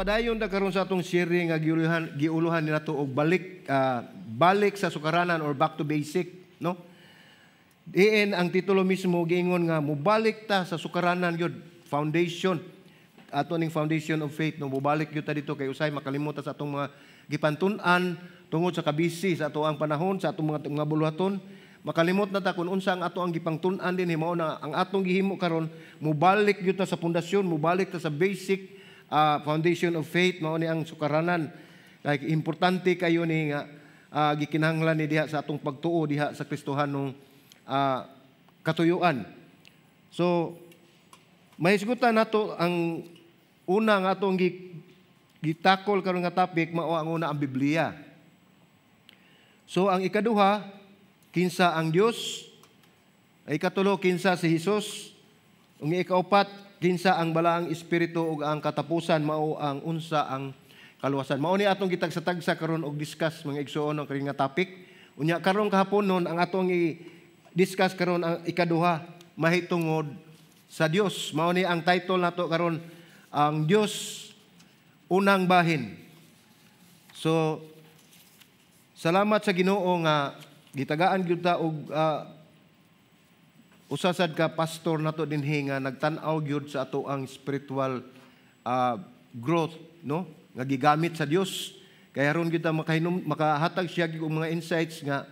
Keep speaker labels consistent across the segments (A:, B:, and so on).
A: Magpadayon na karon sa atong sharing nga giuluhan giuluhan ni nato og balik ah, balik sa sukaranan or back to basic, no? Diin ang titulo mismo giingon nga mubalik ta sa sukaranan yun, foundation. Ato ning foundation of faith no? Mubalik gyud ta dito kay usay makalimot ta sa atong mga gipantun-an tungod sa kabisi sa ato ang panahon sa atong mga, mga buluhaton. Makalimot na ta kung unsa ang ato ang gipangtun-an din mao na ang atong gihimo karon. Mubalik gyud ta sa pundasyon mubalik ta sa basic ah, foundation of faith mao ni ang sukaranan. Kay importante kayo ni nga ah, gikinahanglan ni diha sa atong pagtuo diha sa Kristohanong ah, katuyuan. So mahisgutan nato ang una nga atong gi- gitakol karon nga topic mao ang una ang Biblia. So ang ikaduha kinsa ang Dios, ang ikatulo kinsa si Hesus, ang ikaupat kinsa ang balaang espiritu ug ang katapusan mao ang unsa ang kaluwasan. Mao ni atong gitagsa-tagsa karon og discuss mga igsoon ang kini nga topic. Unya karon kahapon nun ang atong i-discuss karon ang ikaduha mahitungod sa Dios. Mao ni ang title nato karon ang Dios unang bahin. So salamat sa Ginoo nga gitagaan gyud ta og ah, usasad ka pastor nato dinhi nga nagtan-aw gyud sa ato ang spiritual ah, growth no? Nga gigamit sa Dios. Kaya ron gyud makahinom makahatag siya og mga insights nga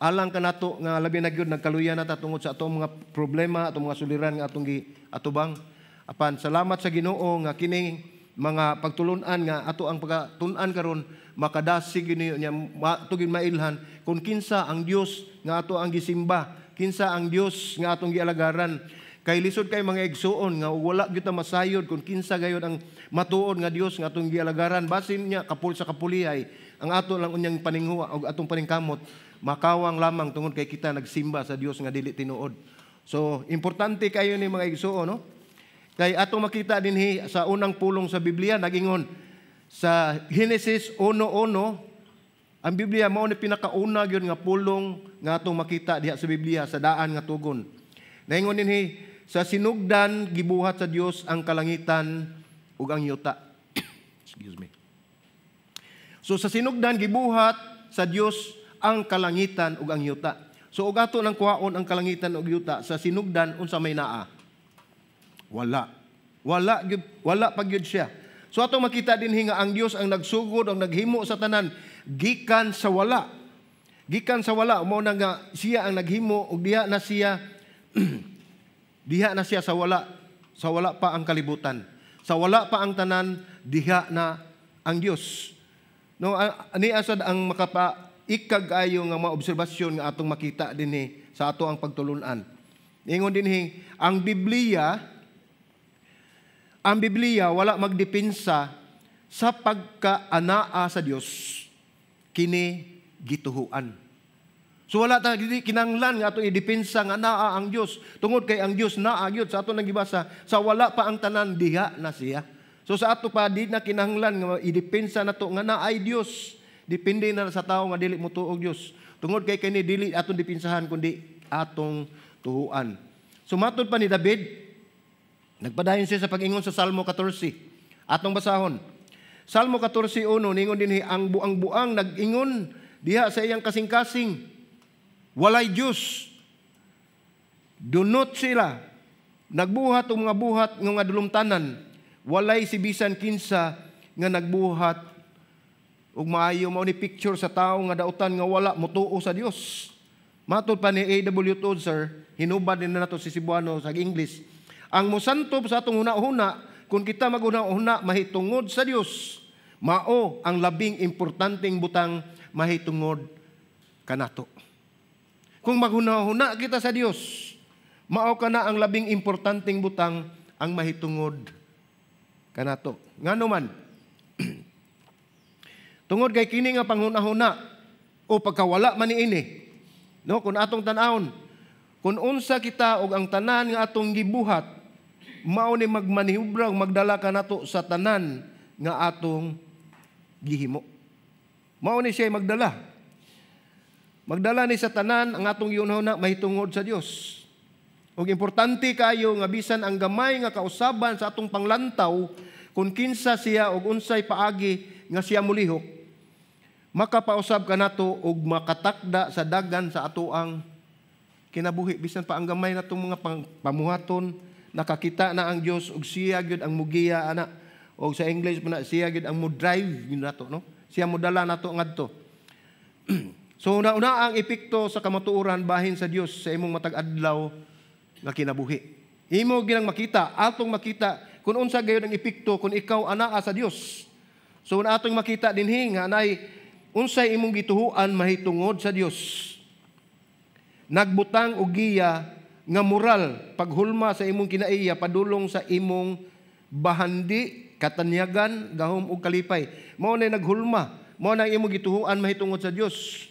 A: alang ka nato nga labi na gyud nagkaluyan na tungod sa atong mga problema atong mga suliran nga atong gi atubang. Apan salamat sa Ginoo nga kining mga pagtulunan nga ato ang pagtun-an karon makadasig niya ma- mailhan kung kinsa ang Dios nga ato ang gisimba kinsa ang Dios nga atong gialagaran? Kay lisod kay mga igsuon nga wala gyud ta masayod kung kinsa gayud ang matuod nga Dios nga atong gialagaran. Basin niya kapul sa kapulihay ang ato lang unyang paninghuwa o atong paningkamot makawang lamang tungod kay kita nagsimba sa Dios nga dili tinuod. So importante kayo ni mga igsuon no? Kay atong makita dinhi sa unang pulong sa Biblia nagingon sa Genesis 1:1 ang Biblia mao ni pinakauna gyud nga pulong nga atong makita diha sa Biblia sa daan nga tugon. Naingon dinhi sa sinugdan gibuhat sa Dios ang kalangitan ug ang yuta. Excuse me. So sa sinugdan gibuhat sa Dios ang kalangitan ug ang yuta. So ug ato nang kuhaon ang kalangitan ug yuta sa sinugdan unsa may naa? Wala. Wala gyud wala pa gyud siya. So atong makita din nga ang Dios ang nagsugod ang naghimo sa tanan gikan sa wala. Gikan sa wala mo na nga siya ang naghimo ug diha na siya diha na siya sa wala. Sa wala pa ang kalibutan. Sa wala pa ang tanan diha na ang Dios. No ani asad ang makapa ikag ayo nga mga obserbasyon nga atong makita dinhi sa ato ang pagtulunan. Ingon dinhi ang Biblia ang Biblia wala magdepensa sa pagkaanaa sa Dios kini gituhuan. So wala ta kinanglan nga atong idepensa nga naa ang Dios tungod kay ang Dios naa gyud sa ato nang gibasa sa wala pa ang tanan diha na siya. So sa ato pa di na kinahanglan nga idepensa nato nga naay Dios. Depende na sa tao nga dili mo tuog Dios. Tungod kay kini dili atong depensahan kundi atong tuhuan. Sumatod pa ni David Nagpadayon siya sa pag-ingon sa Salmo 14. Atong basahon. Salmo 14:1 ningon dinhi ang buang-buang nag-ingon diha sa iyang kasing-kasing. Walay Dios. Dunot sila. Nagbuhat og mga buhat ng mga dulumtanan. Walay si bisan kinsa nga nagbuhat ug maayo mao ni picture sa tao nga dautan nga wala motuo sa Dios. Matod pa ni A.W. Tozer, hinubad din na nato si Cebuano sa English ang mosantob sa atong huna-huna, kung kita maguna-huna mahitungod sa Dios, mao ang labing importanteng butang mahitungod kanato. Kung maghuna-huna kita sa Dios, mao kana ang labing importanteng butang ang mahitungod kanato. Ngano man, tungod kay kini nga panghuna-huna o pagkawala man niini, no, kung atong tan-awon, kung unsa kita og ang tanan nga atong gibuhat mao ni magmanihubra magdala ka nato sa tanan nga atong gihimo. Mao ni siya magdala. Magdala ni sa tanan ang atong yunahuna mahitungod sa Dios. Ug importante kayo nga bisan ang gamay nga kausaban sa atong panglantaw kung kinsa siya og unsay paagi nga siya mulihok, makapausab ka nato og makatakda sa dagan sa atoang kinabuhi bisan pa ang gamay natong mga pang, pamuhaton nakakita na ang Dios og siya gyud ang mugiya ana. O sa English pa na siya gyud ang mo drive gyud nato no? Siya mo dala nato ngadto. So una-una ang epekto sa kamatuoran bahin sa Dios sa imong matag adlaw nga kinabuhi. Imo ginang makita atong makita kung unsa gayud ang epekto kung ikaw anaa sa Dios so na atong makita dinhi nga nay unsay imong gituhuan mahitungod sa Dios nagbutang og giya nga moral paghulma sa imong kinaiya padulong sa imong bahandi katanyagan gahom ug kalipay. Mao na naghulma mao na imong gituhuan mahitungod sa Dios.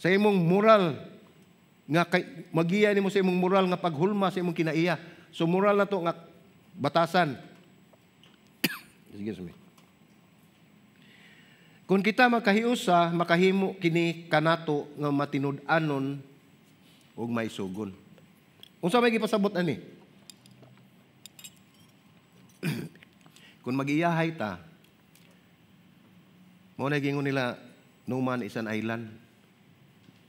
A: Sa imong moral nga kay, magiya nimo sa imong moral nga paghulma sa imong kinaiya. So moral na to nga batasan. Excuse me. Kung kita makahiusa makahimo kini kanato nga matinud-anon ug maisugon Unsa may gipasabot ani? Kung magiyahay ta, mo na gingon nila no man isan island.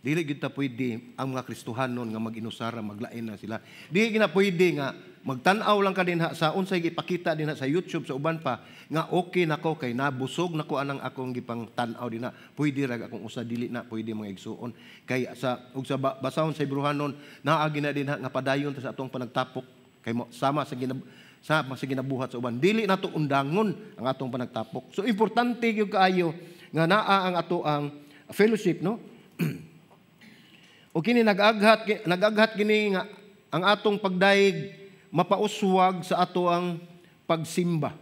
A: Dili gyud ta pwede ang mga Kristohanon nga mag-inusara, maglain na sila. Dili gina pwede nga magtan-aw lang ka dinha sa unsay gipakita dinha sa YouTube sa uban pa nga okay nako kay nabusog nako anang akong gipang tan-aw dinha. Pwede ra akong usa dili na pwede mga igsuon. Kay sa ug sa basahon sa Ibruhanon naa gina dinha nga padayon ta sa atong panagtapok kay sama sa ginab sa sa ginabuhat sa uban. Dili nato undangon ang atong panagtapok. So importante gyud kaayo nga naa ang ato ang fellowship no. o kini nagaghat nagaghat kini nga ang atong pagdaig mapauswag sa ato ang pagsimba.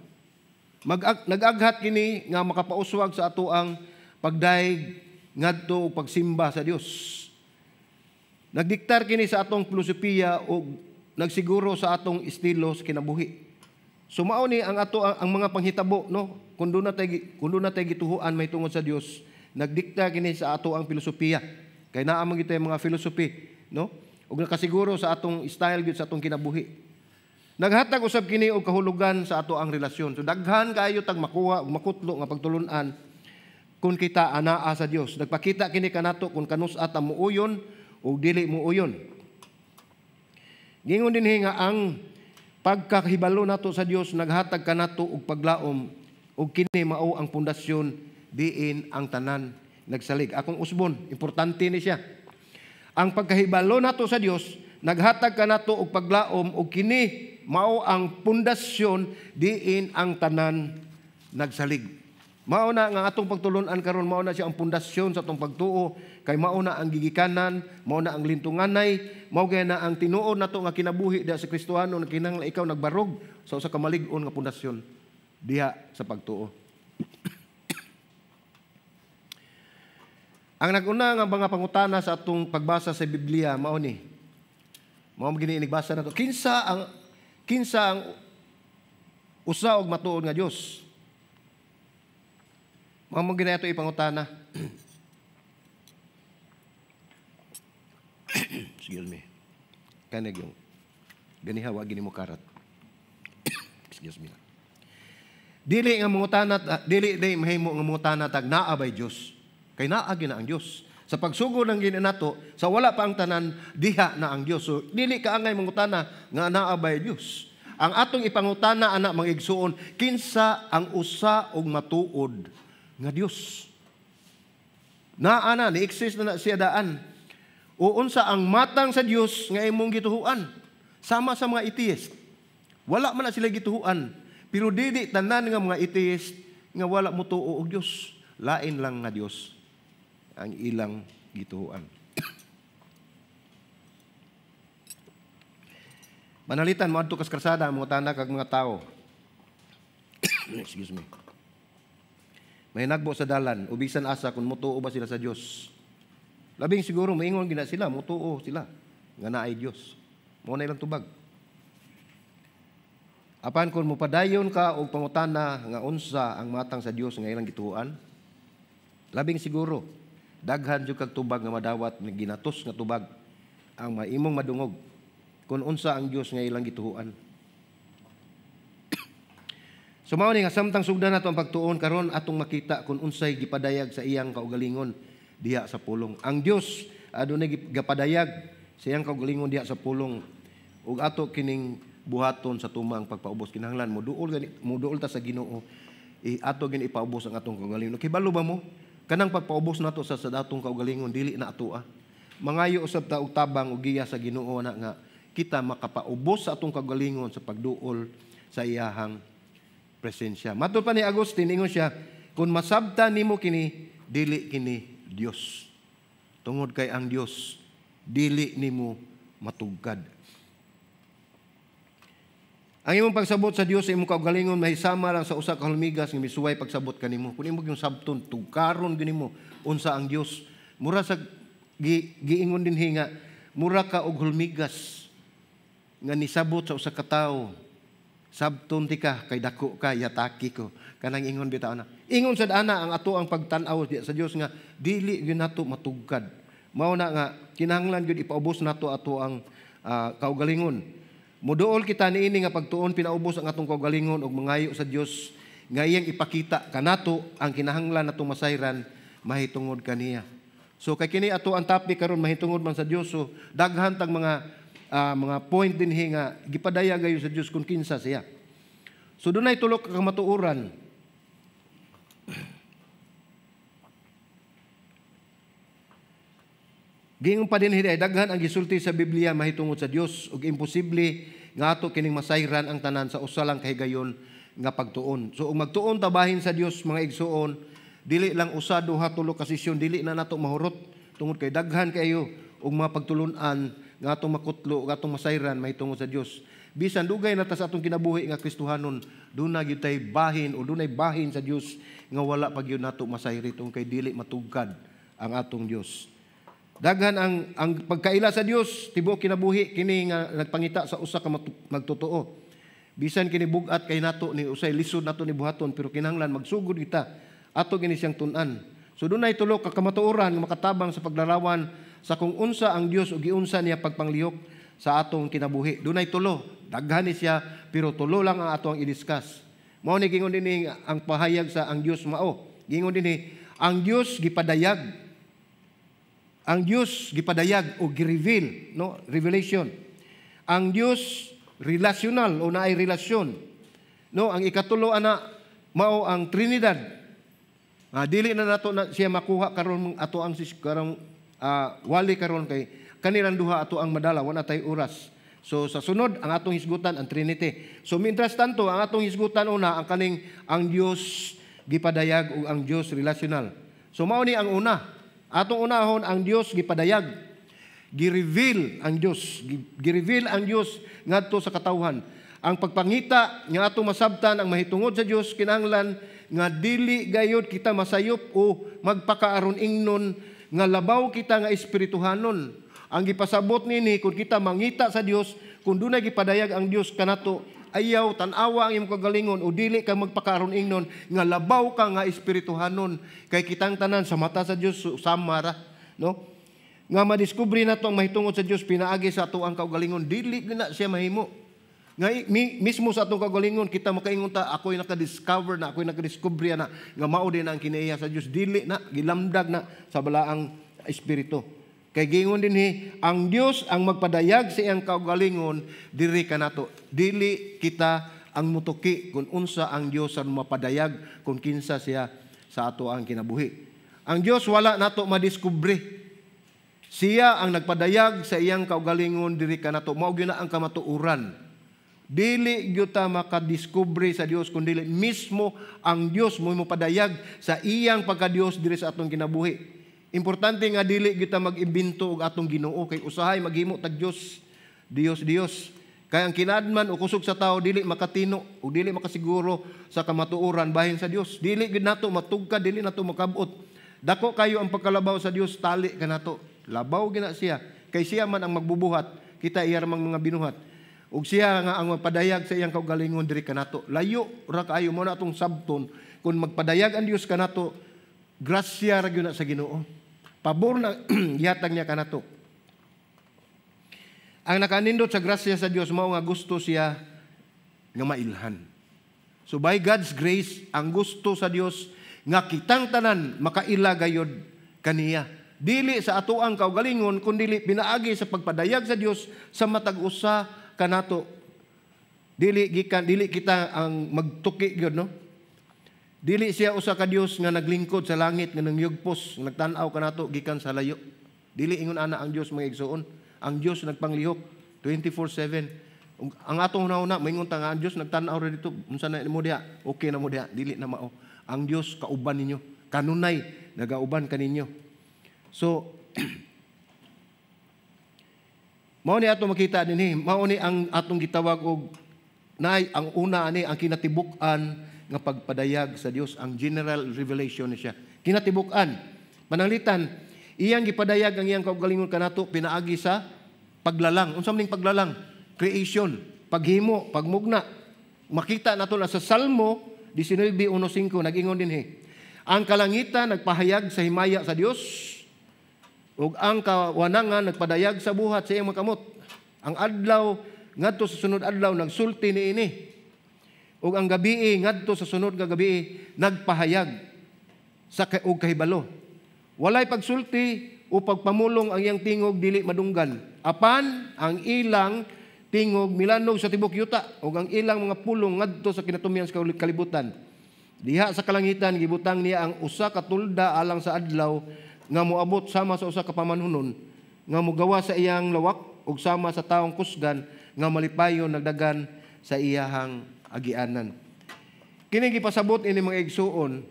A: Mag nagaghat kini nga makapauswag sa ato ang pagdaig ngadto pagsimba sa Dios. Nagdiktar kini sa atong filosofiya o nagsiguro sa atong estilo sa kinabuhi. So mao ni ang ato ang, ang mga panghitabo no kun do na tay kun do na tay gituhuan may tungod sa Dios nagdikta kini sa ato ang filosofiya kay naa man gitay mga philosophy no ug nakasiguro sa atong style gyud sa atong kinabuhi Naghatag usab kini og kahulugan sa ato ang relasyon. So daghan kaayo tag makuha ug makutlo nga pagtulunan kung kita anaa sa Dios. Nagpakita kini kanato kung kanus ata muuyon o dili muuyon. Gingon din nga ang pagkahibalo nato sa Dios naghatag kanato og paglaom ug kini mao ang pundasyon diin ang tanan nagsalig. Akong usbon, importante ni siya. Ang pagkahibalo nato sa Dios naghatag kanato og paglaom ug kini mao ang pundasyon diin ang tanan nagsalig. Mao na nga atong pagtulunan karon mao na siya ang pundasyon sa atong pagtuo kay mao na ang gigikanan, mao na ang lintunganay, mao gaya na ang tinuod nato nga kinabuhi diha sa Kristohano na kinahanglan ikaw nagbarog sa usa ka malig-on nga pundasyon diha sa pagtuo. ang naguna nga mga pangutana sa atong pagbasa sa Biblia mao ni. Mao gini nagbasa nato. Kinsa ang kinsa ang usa og matuod nga Dios. Mao mo ginato ipangutana. Excuse me. Kanig yung ganiha wa gini mo karat. Excuse me. Dili nga mangutana dili dili mahimo nga mangutana tag naa bay Dios. Kay naa gina ang Dios. Sa pagsugo ng gini nato, sa wala pa ang tanan, diha na ang Dios. So, dili ka angay mangutana nga naabay Dios. Ang atong ipangutana ana mga igsuon, kinsa ang usa og matuod nga Dios. Na ana ni exist na, na siya daan. O unsa ang matang sa Dios nga imong gituhuan. Sama sa mga atheist. Wala man na sila gituhuan. Pero dili tanan nga mga atheist nga wala mo tuo og Dios. Lain lang nga Dios ang ilang gituhuan. Manalitan mo adto kas karsada mga tanak kag mga tao. Excuse me. May nagbo sa dalan, ubisan asa kung mutuo ba sila sa Dios. Labing siguro maingon gina sila, mutuo sila nga naay Dios. Mo na ilang tubag. Apan kung mupadayon ka og pangutana nga unsa ang matang sa Dios nga ilang gituan, labing siguro daghan jud kag tubag nga madawat nga ginatos nga tubag ang maimong madungog kung unsa ang Dios nga ilang gituhuan So mao ni nga samtang sugdan nato ang pagtuon karon atong makita kung unsay gipadayag sa iyang kaugalingon diha sa pulong. Ang Dios adunay gipadayag sa iyang kaugalingon diha sa pulong ug ato kining buhaton sa tumang pagpaubos kinahanglan mo duol gani mo duol ta sa Ginoo i ato gini ipaubos ang atong kaugalingon. Kibalo ba mo? Kanang pagpaubos nato sa sa datong kaugalingon dili na ato ah. Mangayo usab ta og tabang ug giya sa Ginoo na nga kita makapaubos sa atong kaugalingon sa pagduol sa iyahang presensya. Matod pa ni Agustin, ingon siya, kung masabta nimo kini, dili kini Dios. Tungod kay ang Dios, dili nimo matugkad. Ang imong pagsabot sa Dios sa imong kaugalingon mahisama lang sa usa ka hulmigas nga misuway pagsabot kanimo. Kung imong yung sabton tugkaron mo unsa ang Dios. Mura sa gi, giingon din hinga, mura ka og hulmigas nga nisabot sa usa ka tawo Sabton ti ka, kay dako ka, yataki ko. Kanang ingon bitaw na. Ingon sa ana ang ato ang pagtan-aw sa Dios nga dili gyud nato matugkad. Mao na nga kinahanglan gyud ipaubos nato ato ang uh, kaugalingon. Muduol kita niini nga pagtuon pinaubos ang atong kaugalingon ug mangayo sa Dios nga iyang ipakita kanato ang kinahanglan natong masayran mahitungod kaniya. So kay kini ato ang topic karon mahitungod man sa Dios so daghan tag mga uh, mga point din nga gipadaya gayo sa Dios kung kinsa siya. So dunay tulo ka kamatuoran. Gingon pa din daghan ang gisulti sa Biblia mahitungod sa Dios ug imposible nga ato kining masayran ang tanan sa usa lang kahigayon nga pagtuon. So ug magtuon ta bahin sa Dios mga igsuon, dili lang usa duha tulo ka sesyon dili na nato mahurot tungod kay daghan kayo ug mga pagtulunan nga atong makutlo nga atong masayran mahitungod sa Dios bisan dugay na ta sa atong kinabuhi nga Kristohanon duna gyud tay bahin o dunay bahin sa Dios nga wala pa nato masayri tungkol kay dili matugkad ang atong Dios daghan ang ang pagkaila sa Dios tibuok kinabuhi kini nga nagpangita sa usa ka magtotoo bisan kini bugat kay nato ni usay lisod nato ni buhaton pero kinahanglan magsugod kita ato gini siyang tun-an so dunay tulo ka kamatuoran makatabang sa paglarawan sa kung unsa ang Dios ug giunsa niya pagpanglihok sa atong kinabuhi. Dunay tulo, daghan ni siya pero tulo lang ang atong i-discuss. Mao ni gingon dinhi ang pahayag sa ang Dios mao. Gingon dinhi ang Dios gipadayag. Ang Dios gipadayag o gi-reveal, no? Revelation. Ang Dios relational o naay relasyon. No, ang ikatulo ana mao ang Trinidad. Ah, dili na nato na siya makuha karon ato ang karong uh, wali karon kay kanilang duha ato ang madala wala tay oras. So sa sunod ang atong hisgutan ang Trinity. So mientras tanto ang atong hisgutan una ang kaning ang Dios gipadayag ug ang Dios relational. So mao ni ang una. Atong unahon ang Dios gipadayag. Gi-reveal ang Dios, gi-reveal ang Dios ngadto sa katawhan. Ang pagpangita nga atong masabtan ang mahitungod sa Dios kinahanglan nga dili gayud kita masayop o magpakaaron ingnon nga labaw kita nga espirituhanon. Ang gipasabot nini kung kita mangita sa Dios, kung dunay gipadayag ang Dios kanato, ayaw tan-awa ang imong kagalingon o dili ka magpakaron ingnon nga labaw ka nga espirituhanon kay kitang tanan sa mata sa Dios samara, no? Nga madiskubre nato ang mahitungod sa Dios pinaagi sa ato ang kaugalingon dili na siya mahimo. Nga mismo sa atong kagalingon kita makaingon ta ako'y naka-discover na ako'y naka-discover na nga mao din ang kinaiya sa Dios dili na gilamdag na sa balaang espiritu. Kay gingon din hi, ang Dios ang magpadayag sa iyang kaugalingon diri kanato. Dili kita ang mutuki kung unsa ang Dios ang mapadayag kung kinsa siya sa ato ang kinabuhi. Ang Dios wala nato madiskubre. Siya ang nagpadayag sa iyang kaugalingon diri kanato. Mao gyud na ang kamatuuran. Dili gyud ta makadiskubre sa Dios kun dili mismo ang Dios mo padayag sa iyang pagka-Dios diri sa atong kinabuhi. Importante nga dili kita mag-imbento og atong Ginoo kay usahay maghimo tag Dios. Dios Dios. Kay ang kinadman o kusog sa tao dili makatino o dili makasiguro sa kamatuoran bahin sa Dios. Dili gid nato matugka, dili nato makabot. Dako kayo ang pagkalabaw sa Dios tali kanato. Labaw gina siya kay siya man ang magbubuhat, kita iya mang mga binuhat. Ug siya nga ang magpadayag sa iyang kaugalingon diri kanato. Layo ra kaayo mo na atong sabton kung magpadayag ang Dios kanato, grasya ra gyud sa Ginoo. Pabor na yatag niya kanato. Ang nakanindot sa grasya sa Dios mao nga gusto siya nga mailhan. So by God's grace, ang gusto sa Dios nga kitang tanan makaila gayod kaniya. Dili sa atoang kaugalingon kundi pinaagi sa pagpadayag sa Dios sa matag usa kanato. Dili gikan dili kita ang magtuki gyud no. Dili siya usa ka Dios nga naglingkod sa langit nga nangyugpos, nagtan-aw kanato gikan sa layo. Dili ingon ana ang Dios mga igsoon. Ang Dios nagpanglihok 24/7 ang atong una-una, maingon ta nga ang Dios nagtan-aw ra dito, unsa na mo diha? Okay na mo diha, dili na mao. Ang Dios kauban ninyo. Kanunay nagauban kaninyo. So mao ni ato makita dinhi, mao ni ang atong gitawag og nay ang una ani ang kinatibuk-an nga pagpadayag sa Dios, ang general revelation ni siya. Kinatibuk-an. Mananglitan, iyang gipadayag ang iyang kaugalingon kanato pinaagi sa paglalang. Unsa maning paglalang? creation, paghimo, pagmugna. Makita nato na sa Salmo 19:15 nagingon din he. Ang kalangitan nagpahayag sa himaya sa Dios ug ang kawanangan nagpadayag sa buhat sa iyang makamot. Ang adlaw ngadto sa sunod adlaw nagsulti niini. Ug ang gabi ngadto sa sunod nga gabi nagpahayag sa ug kahibalo. Walay pagsulti o pagpamulong ang iyang tingog dili madunggan. Apan ang ilang tingog milanog sa tibok yuta ug ang ilang mga pulong ngadto sa kinatumian sa kalibutan. Diha sa kalangitan gibutang niya ang usa ka tulda alang sa adlaw nga moabot sama sa usa ka pamanhunon nga mogawa sa iyang lawak ug sama sa taong kusgan nga malipayon nagdagan sa iyahang agianan. Kini gipasabot ini mga igsuon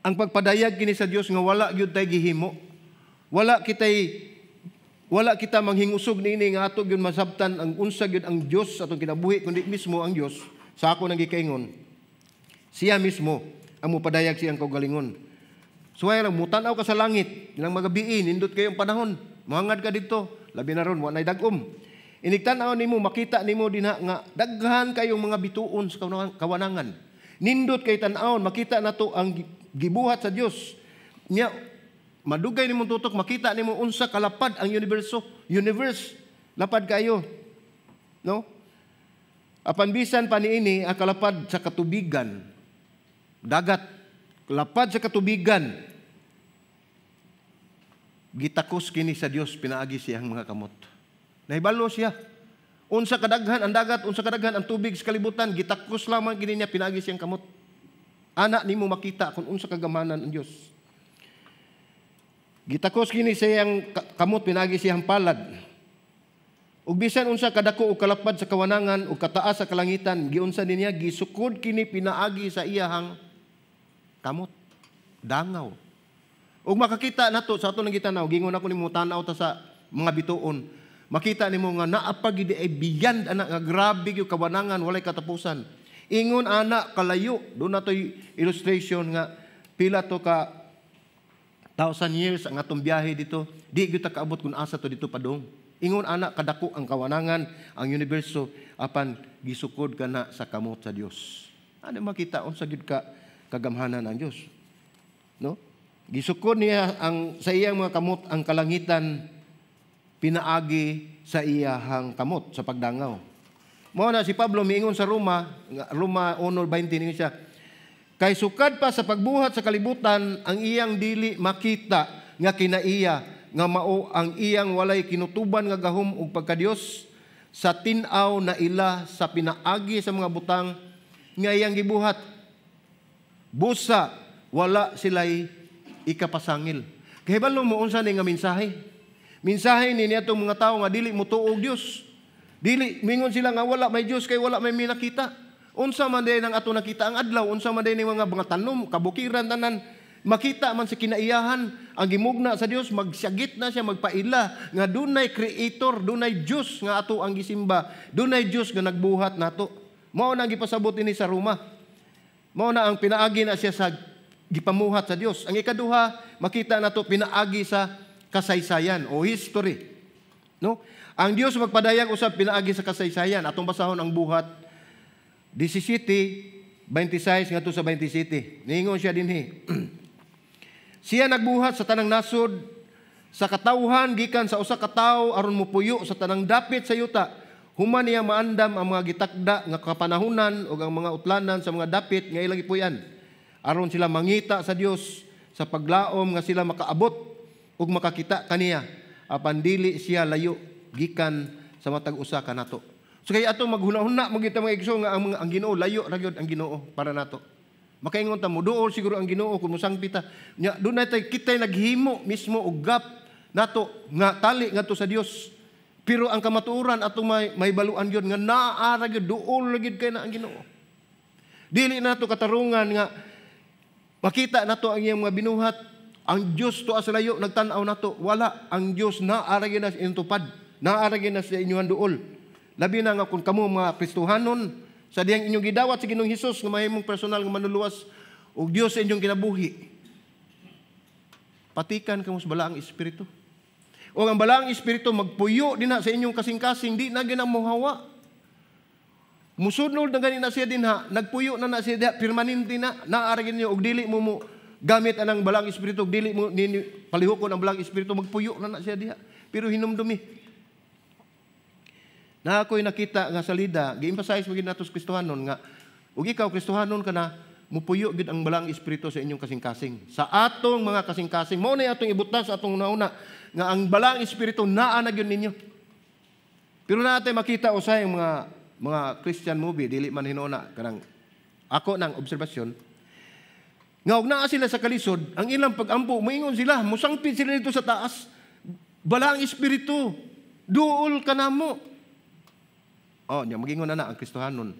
A: ang pagpadayag kini sa Dios nga wala gyud tay gihimo. Wala kitay wala kita manghingusog niini nga ato gyud masabtan ang unsa gyud ang Dios atong kinabuhi kundi mismo ang Dios sa ako nang gikaingon. Siya mismo ang mupadayag siyang kaugalingon. Suway lang mutanaw ka sa langit, ilang magabi nindot kayong panahon. Mahangad ka dito, labi na ron wa nay dagom. Iniktan-aw nimo makita nimo dinha nga daghan kayong mga bituon sa kawanangan. Nindot kay tan-awon makita nato ang gibuhat sa Dios. Nya madugay nimo tutok makita nimo unsa kalapad ang universo universe. Lapad kayo. No? Apan bisan pa niini ang kalapad sa katubigan. Dagat. Lapad sa katubigan. Gitakos kini sa Dios pinaagi siyang mga kamot nahibalo siya unsa kadaghan ang dagat unsa kadaghan ang tubig sa kalibutan gitakos lamang kini niya pinaagi siyang kamot ana nimo makita kung unsa kagamanan ang Dios Gitakos kini siyang kamot pinagi siyang palad. Ug bisan unsa kadako og kalapad sa kawanangan ug kataas sa kalangitan, giunsa niya gisukod kini pinaagi sa iyahang kamot. Dangaw. Ug makakita nato sa ato nang gitanaw, gingon ako nimo tanaw ta sa mga bituon. Makita nimo nga naa pa gid ay beyond ana nga grabe gyud kawanangan walay katapusan. Ingon ana kalayo, do na illustration nga pila to ka thousand years ang atong biyahe dito, di gyud ta kaabot kun asa to dito padong. Ingon ana kadako ang kawanangan, ang universo apan gisukod kana sa kamot sa Dios. Ano makita unsa gyud ka kagamhanan ang Dios. No? Gisukod niya ang sa iyang mga kamot ang kalangitan pinaagi sa iyahang kamot sa pagdangaw. Mao na si Pablo miingon sa Roma, Roma 1:20 siya, Kay sukad pa sa pagbuhat sa kalibutan, ang iyang dili makita nga kinaiya, nga mao ang iyang walay kinutuban nga gahom ug pagkadios sa tinaw na ila sa pinaagi sa mga butang nga iyang gibuhat. Busa, wala sila'y ikapasangil. Kahibalo mo unsa ni nga mensahe? Mensahe ni niyatong mga tao nga dili mo tuog Dios. Dili mingon sila nga wala may Dios kay wala may minakita. Unsa man din ang ato nakita ang adlaw, unsa man din mga mga tanom, kabukiran tanan, makita man sa kinaiyahan ang gimugna sa Dios magsagit na siya magpaila nga dunay creator dunay Dios nga ato ang gisimba dunay Dios nga nagbuhat nato. Mao na gipasabot ini sa Roma. Mao na ang pinaagi na siya sa gipamuhat sa Dios ang ikaduha makita nato pinaagi sa kasaysayan o history no? Ang Dios magpadayag usab pinaagi sa kasaysayan. Atong basahon ang buhat. 17, 26 nga to sa 27. Ningon siya dinhi. siya nagbuhat sa tanang nasod sa katawhan gikan sa usa ka tawo aron mupuyo sa tanang dapit sa yuta. Human niya maandam ang mga gitakda nga kapanahunan o ang mga utlanan sa mga dapit nga ilang ipuyan. Aron sila mangita sa Dios sa paglaom nga sila makaabot ug makakita kaniya apan dili siya layo gikan sa matag usa kanato so kay ato maghunahuna mo kita mga igsoon nga ang, ang Ginoo layo ra gyud ang Ginoo para nato. Makaingon ta mo duol siguro ang Ginoo kung musangpita nya dunay tay kitay naghimo mismo og gap nato nga tali ngadto sa Dios. Pero ang kamatuoran atong may, may baluan yun nga naara gyud duol gyud kay na ang Ginoo. Dili nato katarungan nga makita nato ang iyang mga binuhat ang Dios to sa layo nagtan-aw nato wala. Ang Dios naara gyud na sa intupad naara gyud na sa inyong duol. Labi na nga kung kamo mga Kristohanon sa diyang inyong gidawat sa Ginoong Hesus nga mahimong personal nga manuluwas og Dios sa inyong kinabuhi. Patikan kamo sa balaang espiritu. O ang balaang espiritu magpuyo din na sa inyong kasing-kasing, di na ginamuhawa. Musunod na ganin na siya din ha, nagpuyo na na siya diha, permanente na, naaragin niyo, og dili mo mo gamit anang balang espiritu, dili mo palihukon ang balang espiritu, magpuyo na na siya diha. Pero hinumdumi. Na ako'y nakita nga salida, gi-emphasize mo natos Kristohanon nga, ug ikaw Kristohanon ka na, mupuyo gid ang balang espiritu sa inyong kasing-kasing. Sa atong mga kasing-kasing, mo na atong ibutas atong nauna nga ang balang espiritu naa na gyud ninyo. Pero natin makita usay mga mga Christian movie dili man hinuna kanang ako nang obserbasyon nga naa sila sa kalisod. Ang ilang pagampo moingon sila. Musangpit sila dito sa taas. Balang espiritu. Duol ka namo oh nya magingon na na ang Kristohanon.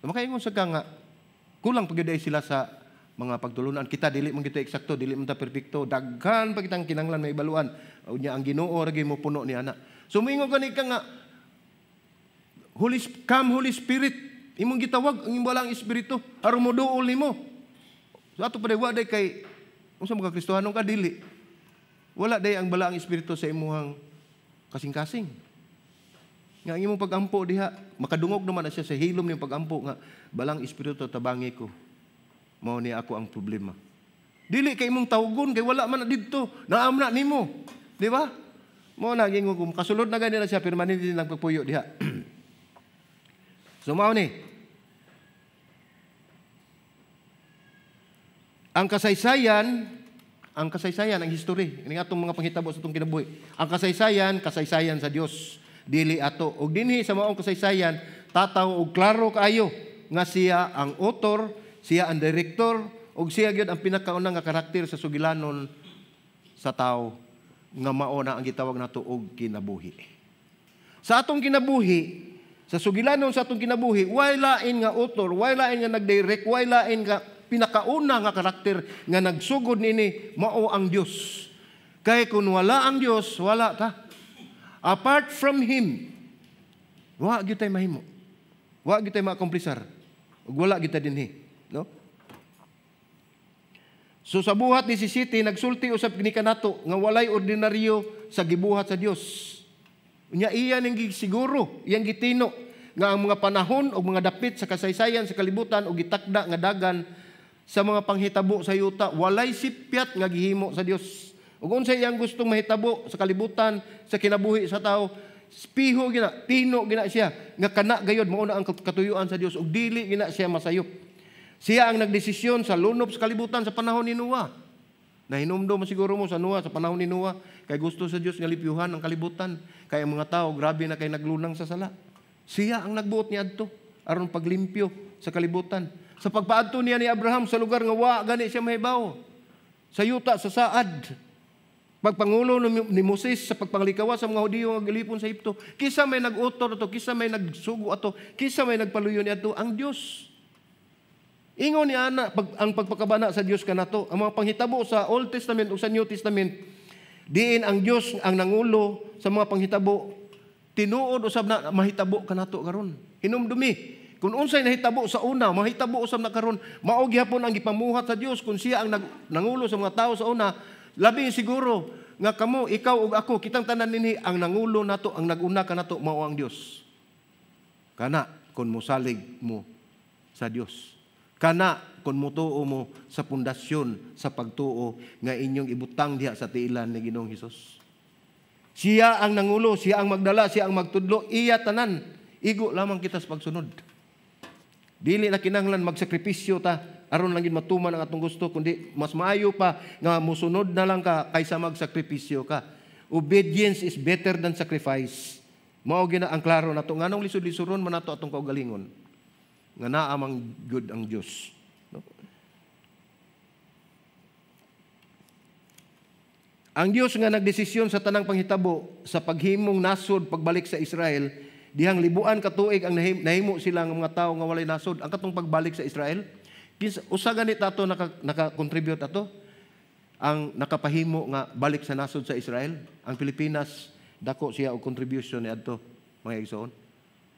A: Makaingon sa ka nga kulang pagyuday sila sa mga pagtulunan. Kita dili man kita eksakto dili man ta perpekto daghan pa kitang kinanglan may baluan. Unya ang Ginoo ra mo puno ni ana. So moingon kani ka nga Holy come Holy Spirit. Imong gitawag ang imong balang espiritu. Aron mo duol nimo so ato pa wa day kay unsa mga Kristohanon ka dili wala day ang balang espiritu sa imong kasing-kasing nga ang imong pagampo diha makadungog naman na siya sa hilom ning pagampo nga balang espiritu tabangi ko mao ni ako ang problema. Dili kay imong tawgon kay wala man na didto. Naam na nimo. Di ba? Mo na gingon kung kasulod na ganina siya permanente lang pagpuyo diha. so mao ni. Ang kasaysayan, ang kasaysayan, ang history, ini atong mga panghitabo sa itong kinabuhi. Ang kasaysayan, kasaysayan sa Dios. Dili ato. Og dinhi sa maong kasaysayan, tataw og klaro kaayo nga siya ang author siya ang director ug siya gyud ang pinakauna nga karakter sa sugilanon sa tao nga mao na ang gitawag nato og kinabuhi. Sa atong kinabuhi, sa sugilanon sa atong kinabuhi, why lain nga author, why lain nga nagdirect, why lain nga pinakauna nga karakter nga nagsugod nini mao ang Dios. Kay kung wala ang Dios, wala ta. Apart from Him, wa gyud tay mahimo. Wa gyud tay maakomplisar. Ug wala gyud dinhi. No? So sa buhat ni Sisiti, nagsulti usap ni kanato nga walay ordinaryo sa gibuhat sa Dios. Unya iya ning siguro, iyang gitino nga ang mga panahon o mga dapit sa kasaysayan sa kalibutan o gitakda nga dagan sa mga panghitabo sa yuta walay sipyat nga gihimo sa Dios. Ug unsay iyang gustong mahitabo sa kalibutan sa kinabuhi sa tao, spiho gina, tino gina siya nga kana gayod mao na ang katuyuan sa Dios ug dili gina siya masayop. Siya ang nagdesisyon sa lunop sa kalibutan sa panahon ni Noah. Nahinumdum siguro mo sa Noah, sa panahon ni Noah, kay gusto sa Diyos nga lipyuhan ang kalibutan. Kaya ang mga tao, grabe na kay naglunang sa sala. Siya ang nagbuot niya adto aron paglimpyo sa kalibutan. Sa pagpaadto niya ni Abraham sa lugar nga wa gani siya mahibaw. Sa yuta sa Saad. Pagpangulo ni Moses sa pagpanglikawa sa mga Hudiyo nga gilipon sa Egypto. Kisa may nag-utor ato, kisa may nagsugo ato, kisa may nagpaluyo ni ato ang Dios. Ingon ni ana pag, ang pagpakabana sa Dios kanato, ang mga panghitabo sa Old Testament o sa New Testament, diin ang Dios ang nangulo sa mga panghitabo tinuod usab na mahitabo kanato karon. Hinumdumi. Kung unsay nahitabo sa una, mahitabo usab na karon. Mao gihapon ang gipamuhat sa Dios kung siya ang nag, nangulo sa mga tao sa una, labi siguro nga kamo ikaw ug ako kitang tanan nini ang nangulo nato ang naguna kanato mao ang Dios. Kana kung mosalig mo sa Dios. Kana kung mutuo mo sa pundasyon sa pagtuo nga inyong ibutang diha sa tiilan ni Ginoong Hesus. Siya ang nangulo, siya ang magdala, siya ang magtudlo, iya tanan. Igo lamang kita sa pagsunod. Dili na kinahanglan magsakripisyo ta aron lang matuman ang atong gusto kundi mas maayo pa nga musunod na lang ka kaysa magsakripisyo ka. Obedience is better than sacrifice. Mao gina ang klaro nato nganong lisod-lisuron man nato atong kaugalingon. Nga naa mang good ang Dios. No? Ang Dios nga nagdesisyon sa tanang panghitabo sa paghimong nasod pagbalik sa Israel, dihang libuan ka tuig ang nahimo sila ng mga tao nga walay nasod ang katong pagbalik sa Israel. Usa ganit ato naka, naka-contribute ato ang nakapahimo nga balik sa nasod sa Israel. Ang Pilipinas dako siya og contribution ni adto mga igsoon.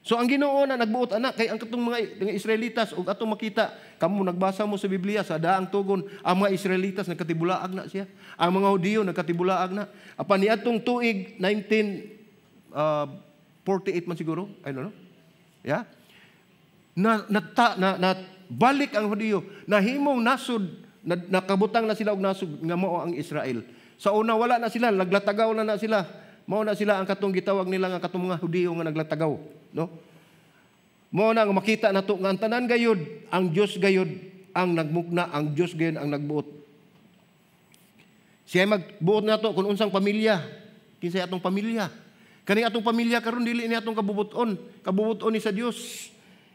A: So ang Ginoo na nagbuot anak kay ang katong mga, mga Israelitas ug atong makita kamo nagbasa mo sa Biblia sa daang tugon ang mga Israelitas nagkatibulaag na siya. Ang mga Hudiyo nagkatibulaag na. Apan ni atong tuig 19 uh, 48 man siguro, I don't know. Yeah? Na, na, na, na balik ang Hudiyo, nahimong nasod, na, nakabutang na sila og nasod nga mao ang Israel. Sa una wala na sila, naglatagaw na na sila. Mao na sila ang katong gitawag nila nga katong mga Hudiyo nga naglatagaw, no? Mao na makita nato nga ang tanan gayud, ang Dios gayud ang nagmukna, ang Dios gayud ang nagbuot. Siya magbuot nato kung unsang pamilya, kinsay atong pamilya. Kani atong pamilya karon dili ni atong kabubuton, kabubuton ni sa Dios.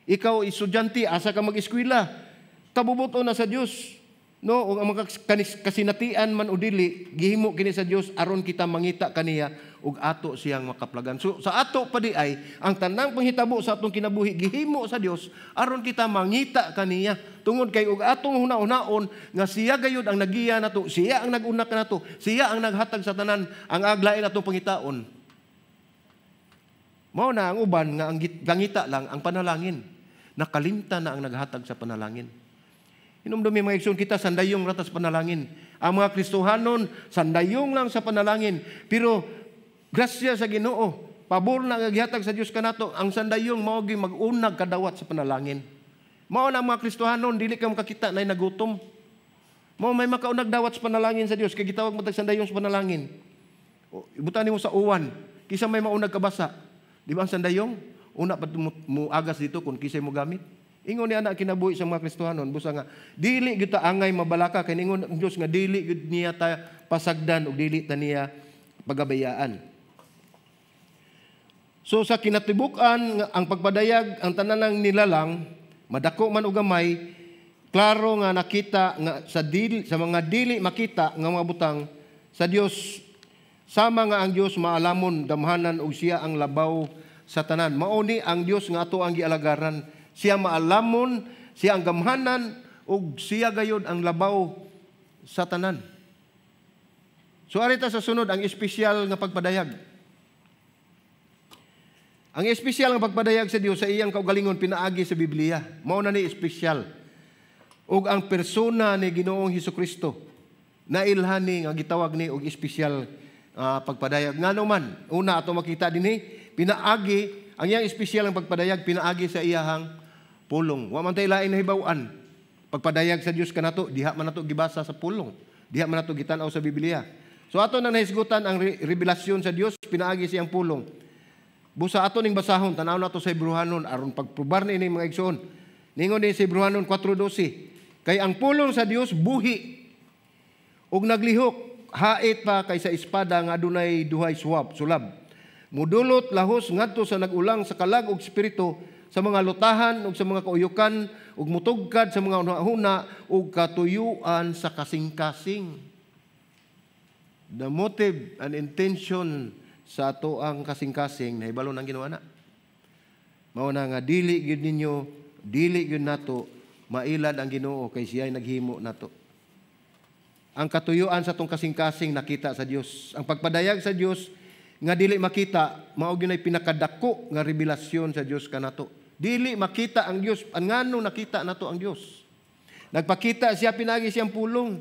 A: Ikaw estudyante, asa ka mag-eskwela, kabubuton na sa Dios. No, ang mga kasinatian man o dili, gihimo kini sa Dios aron kita mangita kaniya ug ato siyang makaplagan. So sa ato pa di ay ang tanang panghitabo sa atong kinabuhi gihimo sa Dios aron kita mangita kaniya tungod kay ug atong huna-hunaon nga siya gayud ang nagiya nato, siya ang nag-una kanato, siya ang naghatag sa tanan ang aglain atong pangitaon. Mao na ang uban nga ang gangita lang ang panalangin. Nakalimta na ang naghatag sa panalangin. Inumdumi mga igsoon kita, sandayong ratas panalangin. Ang mga Kristohanon, sandayong lang sa panalangin. Pero, grasya sa ginoo, pabor na naghihatag sa Diyos kanato, ang sandayong maogi mag-unag kadawat sa panalangin. Mao na mga Kristohanon, dili ka makakita na nagutom. Mao may makaunag dawat sa panalangin sa Dios kay gitawag mo sandayong sa panalangin. Ibutan mo sa uwan, kisa may maunag kabasa. Di ba ang sandayong? Una pa mo agas dito kung kisay mo gamit. Ingon ni anak kinabuhi sa mga Kristohanon busa nga dili gyud angay mabalaka kay ingon ang Dios nga dili gyud niya ta pasagdan ug dili ta niya pagabayaan. So sa kinatibuk-an ang pagpadayag ang tanan nilalang madako man og gamay klaro nga nakita nga sa dili sa mga dili makita nga mga butang sa Dios sama nga ang Dios maalamon damhanan og siya ang labaw sa tanan. Mauni ang Dios nga ato ang gialagaran siya maalamon, siya ang gamhanan, ug siya gayod ang labaw sa tanan. So arita sa sunod ang espesyal nga pagpadayag. Ang espesyal nga pagpadayag sa Dios sa iyang kaugalingon pinaagi sa Biblia. Mao na ni espesyal. Ug ang persona ni Ginoong Hesus Kristo na ilhani nga gitawag ni og espesyal uh, pagpadayag. Ngano man, una ato makita dinhi pinaagi ang iyang espesyal nga pagpadayag pinaagi sa iyahang pulong. Wa man tay lain nahibaw-an. Pagpadayag sa Dios kanato, diha man nato gibasa sa pulong. Diha man nato gitanaw sa Biblia. So ato na nahisgutan ang re- revelasyon sa Dios pinaagi siyang pulong. Busa ato ning basahon tanaw nato sa Hebrewanon aron pagprobar ni mga igsoon. Ningon ni sa Hebrewanon 4:12. Kay ang pulong sa Dios buhi ug naglihok hait pa kaysa espada nga adunay duhay suwab sulab. Mudulot lahos ngadto sa nagulang sa kalag ug espiritu sa mga lutahan ug sa mga kauyukan ug mutugkad sa mga huna ug katuyuan sa kasing-kasing. The motive and intention sa ato ang kasing-kasing na ibalo nang ginawa na. Mao na nga dili gyud ninyo, dili gyud nato mailad ang Ginoo kay siya naghimo nato. Ang katuyuan sa tong kasing-kasing nakita sa Dios. Ang pagpadayag sa Dios nga dili makita mao gyud pinakadako nga revelasyon sa Dios kanato. Dili makita ang Dios. Ngano nakita nato ang Dios. Nagpakita siya pinagi siyang pulong.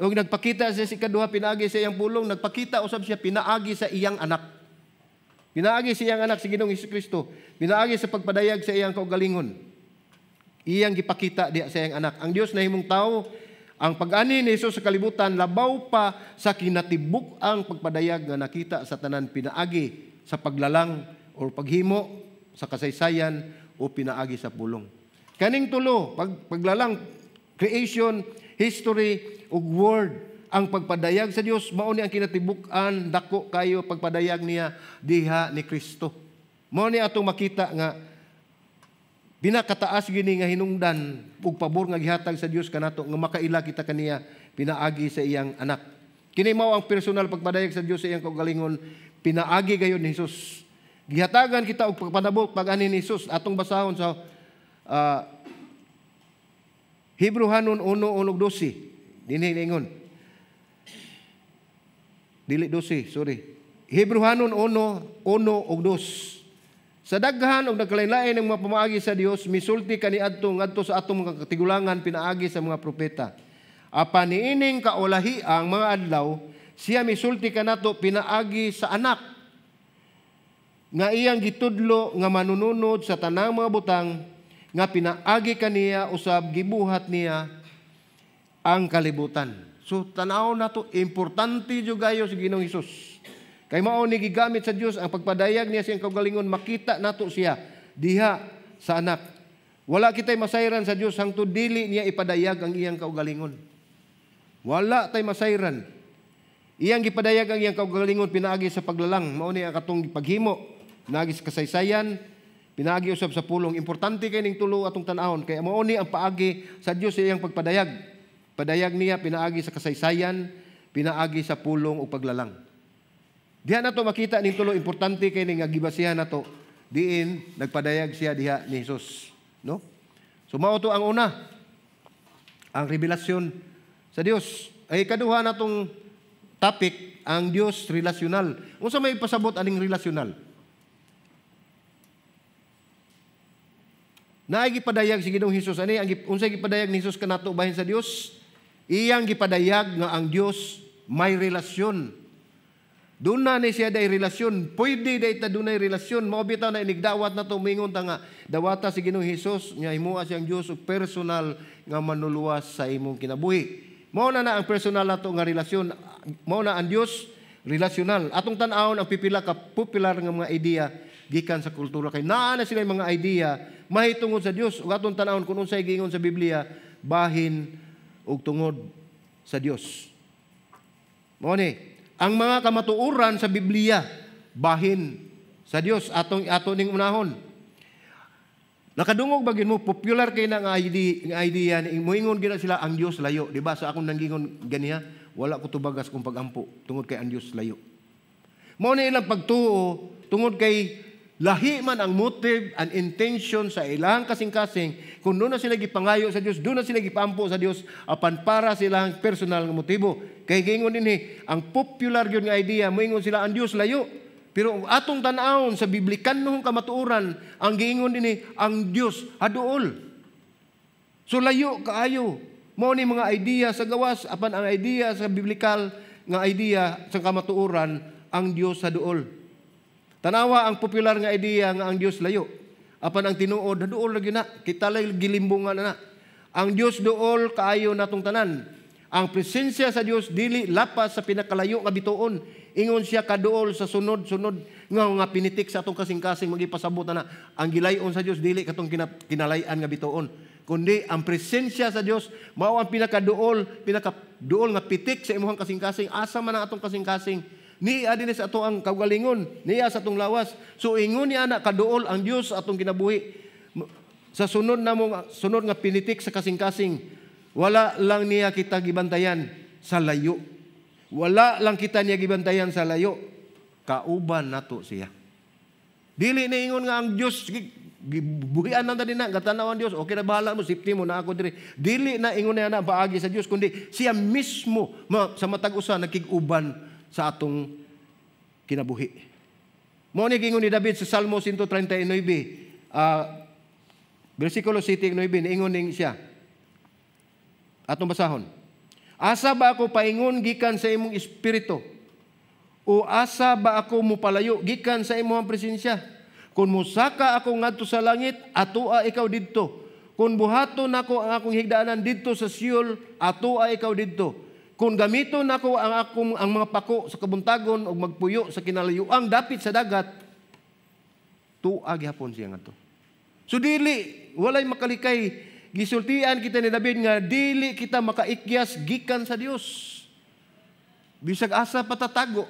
A: O nagpakita siya si kaduha pinagi sa iyang pulong, nagpakita usab siya pinaagi sa iyang anak. Pinaagi sa iyang anak si Ginoong Kristo. Pinaagi sa pagpadayag sa iyang kaugalingon. Iyang gipakita diya sa iyang anak. Ang Dios na himong tao, Ang pag-ani ni Jesus sa kalibutan labaw pa sa kinatibuk ang pagpadayag nga nakita sa tanan pinaagi sa paglalang o paghimo sa kasaysayan o pinaagi sa pulong. Kaning tulo, pag, paglalang, creation, history, ug word, ang pagpadayag sa Dios mao ni ang kinatibuk-an dako kayo pagpadayag niya diha ni Kristo. Mao ni atong makita nga Pinakataas gini nga hinungdan ug pabor nga gihatag sa Dios kanato nga makaila kita kaniya pinaagi sa iyang anak. Kini mao ang personal pagpadayag sa Dios sa iyang kaugalingon pinaagi gayon ni Jesus. Gihatagan kita og pagpanabot pag-ani ni Jesus atong basahon sa uh, Hebrehanon 1:12. Dinhi ingon. Dili 12, sorry. Hebrehanon 1, 1 og 2. Sa daghan og nagkalain-lain ng mga pamaagi sa Dios, misulti kaniadto ngadto sa atong mga katigulangan pinaagi sa mga propeta. Apan niining kaulahi ang mga adlaw, siya misulti kanato pinaagi sa anak nga iyang gitudlo nga manununod sa tanang mga butang nga pinaagi kaniya usab gibuhat niya ang kalibutan. So tanaw nato importante jud gayo si Ginoong Hesus Kay mao ni gigamit sa Dios ang pagpadayag niya siyang kaugalingon makita nato siya diha sa anak. Wala kitay masayran sa Dios hangtod dili niya ipadayag ang iyang kaugalingon. Wala tay masayran. Iyang gipadayag ang iyang kaugalingon pinaagi sa paglalang mao ni ang katong paghimo naagi sa kasaysayan pinaagi usab sa pulong importante kay ning tulo atong tan-awon kay mao ni ang paagi sa Dios sa iyang pagpadayag. Padayag niya pinaagi sa kasaysayan, pinaagi sa pulong o paglalang. Diha na to makita ning tulo importante kay ning gibasihan nato diin nagpadayag siya diha ni Jesus, no? So mao to ang una ang revelasyon sa Dios. Ay kaduha natong topic ang Dios relasyonal. Unsa may pasabot aning relasyonal? Naay gipadayag si Ginoong Hesus ani ang unsay gipadayag ni Hesus kanato bahin sa Dios? Iyang gipadayag nga ang Dios may relasyon doon na ni siya day relasyon. Pwede day ta na relasyon. Mao bitaw na inigdawat na tumingon ta nga dawata si Ginoong Hesus nga himua siyang Dios ug personal nga manuluwas sa imong kinabuhi. Mao na na ang personal nato nga relasyon. Mao na ang Dios relasyonal. Atong tan-awon ang pipila ka popular nga mga idea gikan sa kultura kay naa na sila mga idea mahitungod sa Dios ug atong tan-awon kun unsay giingon sa Biblia bahin ug tungod sa Dios. Mao ni ang mga kamatuuran sa Biblia bahin sa Dios atong ato ning unahon. Nakadungog bagin mo popular kay na nga idea, nga idea ni moingon gina sila ang Dios layo, di ba? Sa akong nanggingon ganiya, wala ko tubagas kung pagampo tungod kay ang Dios layo. Mao ni ilang pagtuo tungod kay Lahi man ang motive and intention sa ilang kasing-kasing, kung doon na sila gipangayo sa Dios, doon na sila gipampo sa Dios, apan para silang personal nga motibo. Kay gingon dinhi, ang popular gyud nga idea, moingon sila ang Dios layo. Pero atong tan-awon sa biblikan nung kamatuoran, ang giingon dinhi, ang Dios haduol. So layo kaayo. Mao ni mga idea sa gawas apan ang idea sa biblikal nga idea sa kamatuoran, ang Dios haduol. Tanawa ang popular nga idea nga ang Dios layo. Apan ang tinuod, duol lagi na. Kita lay gilimbungan na. Ang Dios duol kaayo natong tanan. Ang presensya sa Dios dili lapas sa pinakalayo nga bituon. Ingon siya kaduol sa sunod-sunod nga nga pinitik sa atong kasing-kasing magipasabot na ang gilayon sa Dios dili katong kinalayan nga bituon kundi ang presensya sa Dios mao ang pinakaduol pinakaduol nga pitik sa imong kasing-kasing asa man ang atong kasing-kasing Niya din sa ato ang kaugalingon, niya sa atong lawas. So ingon niya na kaduol ang Dios atong kinabuhi. Sa sunod na mong sunod nga pinitik sa kasing-kasing, wala lang niya kita gibantayan sa layo. Wala lang kita niya gibantayan sa layo. Kauban nato siya. Dili na ingon nga ang Dios buhian na din na gatanaw ang Dios okay na bahala mo safety mo na ako diri dili na ingon na na paagi sa Dios kundi siya mismo sa matag usa nakig-uban sa atong kinabuhi. Mo ni gingon ni David sa Salmo 139, uh, versikulo 7 9 niingon ning siya. Atong basahon. Asa ba ako paingon gikan sa imong espiritu? O asa ba ako mupalayo gikan sa imong presensya? Kung musaka ako ngadto sa langit, atua ikaw didto. Kung buhato nako ang akong higdaanan didto sa Seoul, ato ay ikaw didto. Kung gamito nako ang akong ang mga pako sa kabuntagon o magpuyo sa kinalayuang dapit sa dagat, tuag hapon siya nga to. So dili, walay makalikay, gisultian kita ni David nga dili kita makaikyas gikan sa Dios. Bisag asa patatago.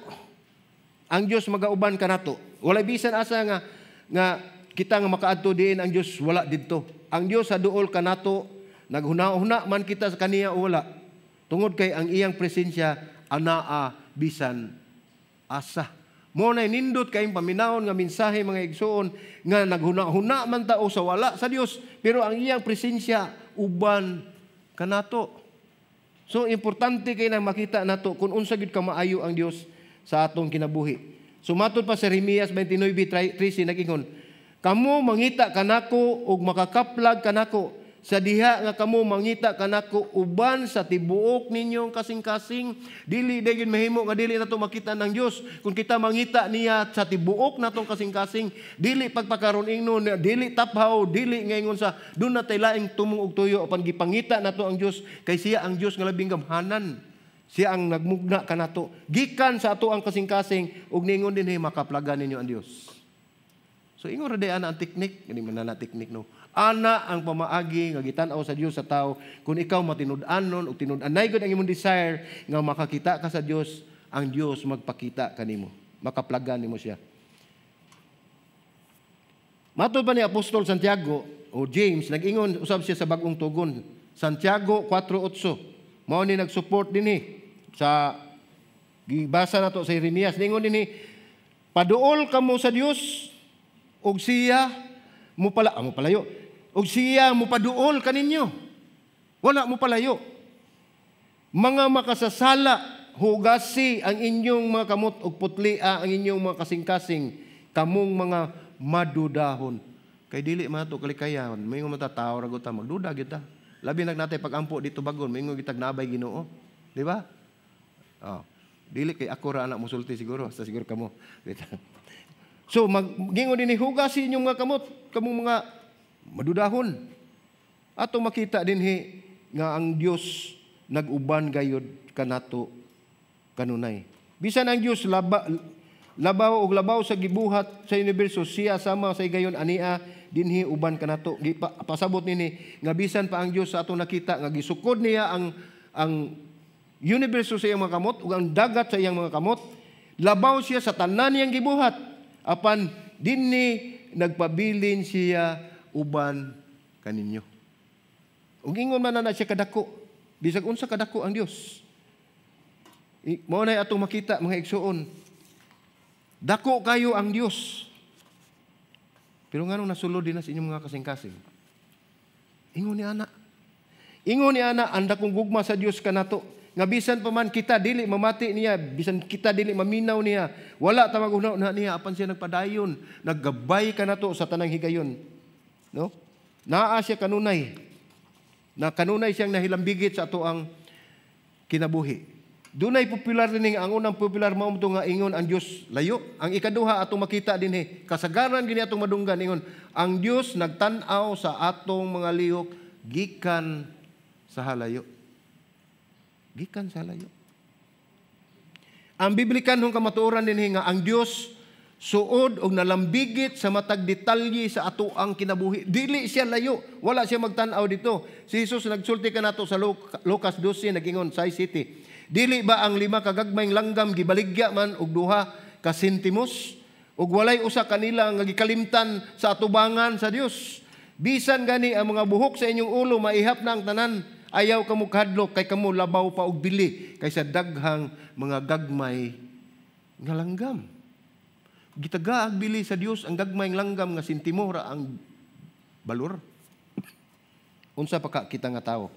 A: Ang Dios magauban kanato. Walay bisan asa nga nga kita nga makaadto diin ang Dios wala didto. Ang Dios sa duol kanato naghuna-huna man kita sa kaniya wala. Tungod kay ang iyang presensya anaa bisan asa. Mo na nindot kay paminawon nga mensahe mga igsoon nga naghuna-huna man ta o sa wala sa Dios pero ang iyang presensya uban kanato. So importante kay na makita nato kung unsa gid ka maayo ang Dios sa atong kinabuhi. Sumatod pa sa Jeremias 29:13 nagingon, Kamo mangita kanako ug makakaplag kanako sa diha nga kamo mangita kanako uban sa tibuok ninyong kasing-kasing dili dayon mahimo nga dili nato makita ng Dios kung kita mangita niya sa tibuok natong kasing-kasing dili pagpakaron ingnon dili taphaw dili ngayon sa dun na laing tumong og tuyo apan gipangita nato ang Dios kay siya ang Dios nga labing gamhanan. Siya ang nagmugna kanato gikan sa ato ang kasing-kasing ug ningon dinhi makaplagan ninyo ang Dios so ingon ra ana ang teknik kani man na teknik no Ana ang pamaagi nga gitan-aw sa Dios sa tao kung ikaw matinud-anon ug tinud-anay gud ang imong desire nga makakita ka sa Dios, ang Dios magpakita kanimo. Makaplagan nimo siya. Matod pa ni Apostol Santiago o James nag-ingon usab siya sa bagong tugon. Santiago 4:8. Mao ni nag-support dinhi sa gibasa nato sa Jeremias. Ningon dinhi paduol kamo sa Dios ug siya mo pala, ah, mo palayo og siya mo paduol kaninyo. Wala mo palayo. Mga makasasala, hugasi ang inyong mga kamot og putlia ang inyong mga kasing-kasing kamong mga madudahon. Kay dili man to kalikayan, may mga tao ra ta magduda kita. Labi nagnatay pagampo dito bagon, may gitag nabay Ginoo. Di ba? Oh. Dili kay ako ra anak musulti siguro, sa siguro kamo. So maggingon dinhi hugasi inyong mga kamot, kamong mga madudahon. Ato makita din he, nga ang Dios naguban gayod kanato kanunay. Bisan ang Dios laba, labaw og labaw sa gibuhat sa universo siya sama sa gayon ania dinhi uban kanato pasabot nini nga bisan pa ang Dios sa ato nakita nga gisukod niya ang ang universo sa iyang mga kamot ug ang dagat sa iyang mga kamot labaw siya sa tanan niyang gibuhat apan dinhi nagpabilin siya uban kaninyo. Ug ingon man na siya kadako, bisag unsa kadako ang Dios. Mao na atong makita mga igsuon. Dako kayo ang Dios. Pero nganong nasulod din na sa inyong mga kasing-kasing? Ingon ni ana. Ingon ni ana anda kong gugma sa Dios kanato. Nga bisan pa man kita dili mamati niya, bisan kita dili maminaw niya, wala ta magunaw na niya apan siya nagpadayon, naggabay kanato sa tanang higayon. No? Naa siya kanunay. Na kanunay siyang nahilambigit sa ato ang kinabuhi. Dunay popular din ang unang popular mao nga ingon ang Dios layo. Ang ikaduha atong makita din eh, kasagaran gini atong madunggan ingon ang Dios nagtan-aw sa atong mga lihok gikan sa halayo. Gikan sa halayo. Ang biblikan hong kamatuoran din nga ang Dios suod og nalambigit sa matag detalye sa ato ang kinabuhi. Dili siya layo, wala siya magtan-aw dito. Si Jesus nagsulti ka nato sa Lucas 12 nagingon sa city. Dili ba ang lima kagagmayng langgam gibaligya man og duha ka sentimos ug walay usa kanila nga gikalimtan sa atubangan sa Dios. Bisan gani ang mga buhok sa inyong ulo maihap na ang tanan, ayaw kamo kadlok kay kamo labaw pa og bili kaysa daghang mga gagmay nga langgam. Gitagaag bili sa Dios ang gagmayng langgam nga sintimora ang balor. Unsa pa ka kita nga tao?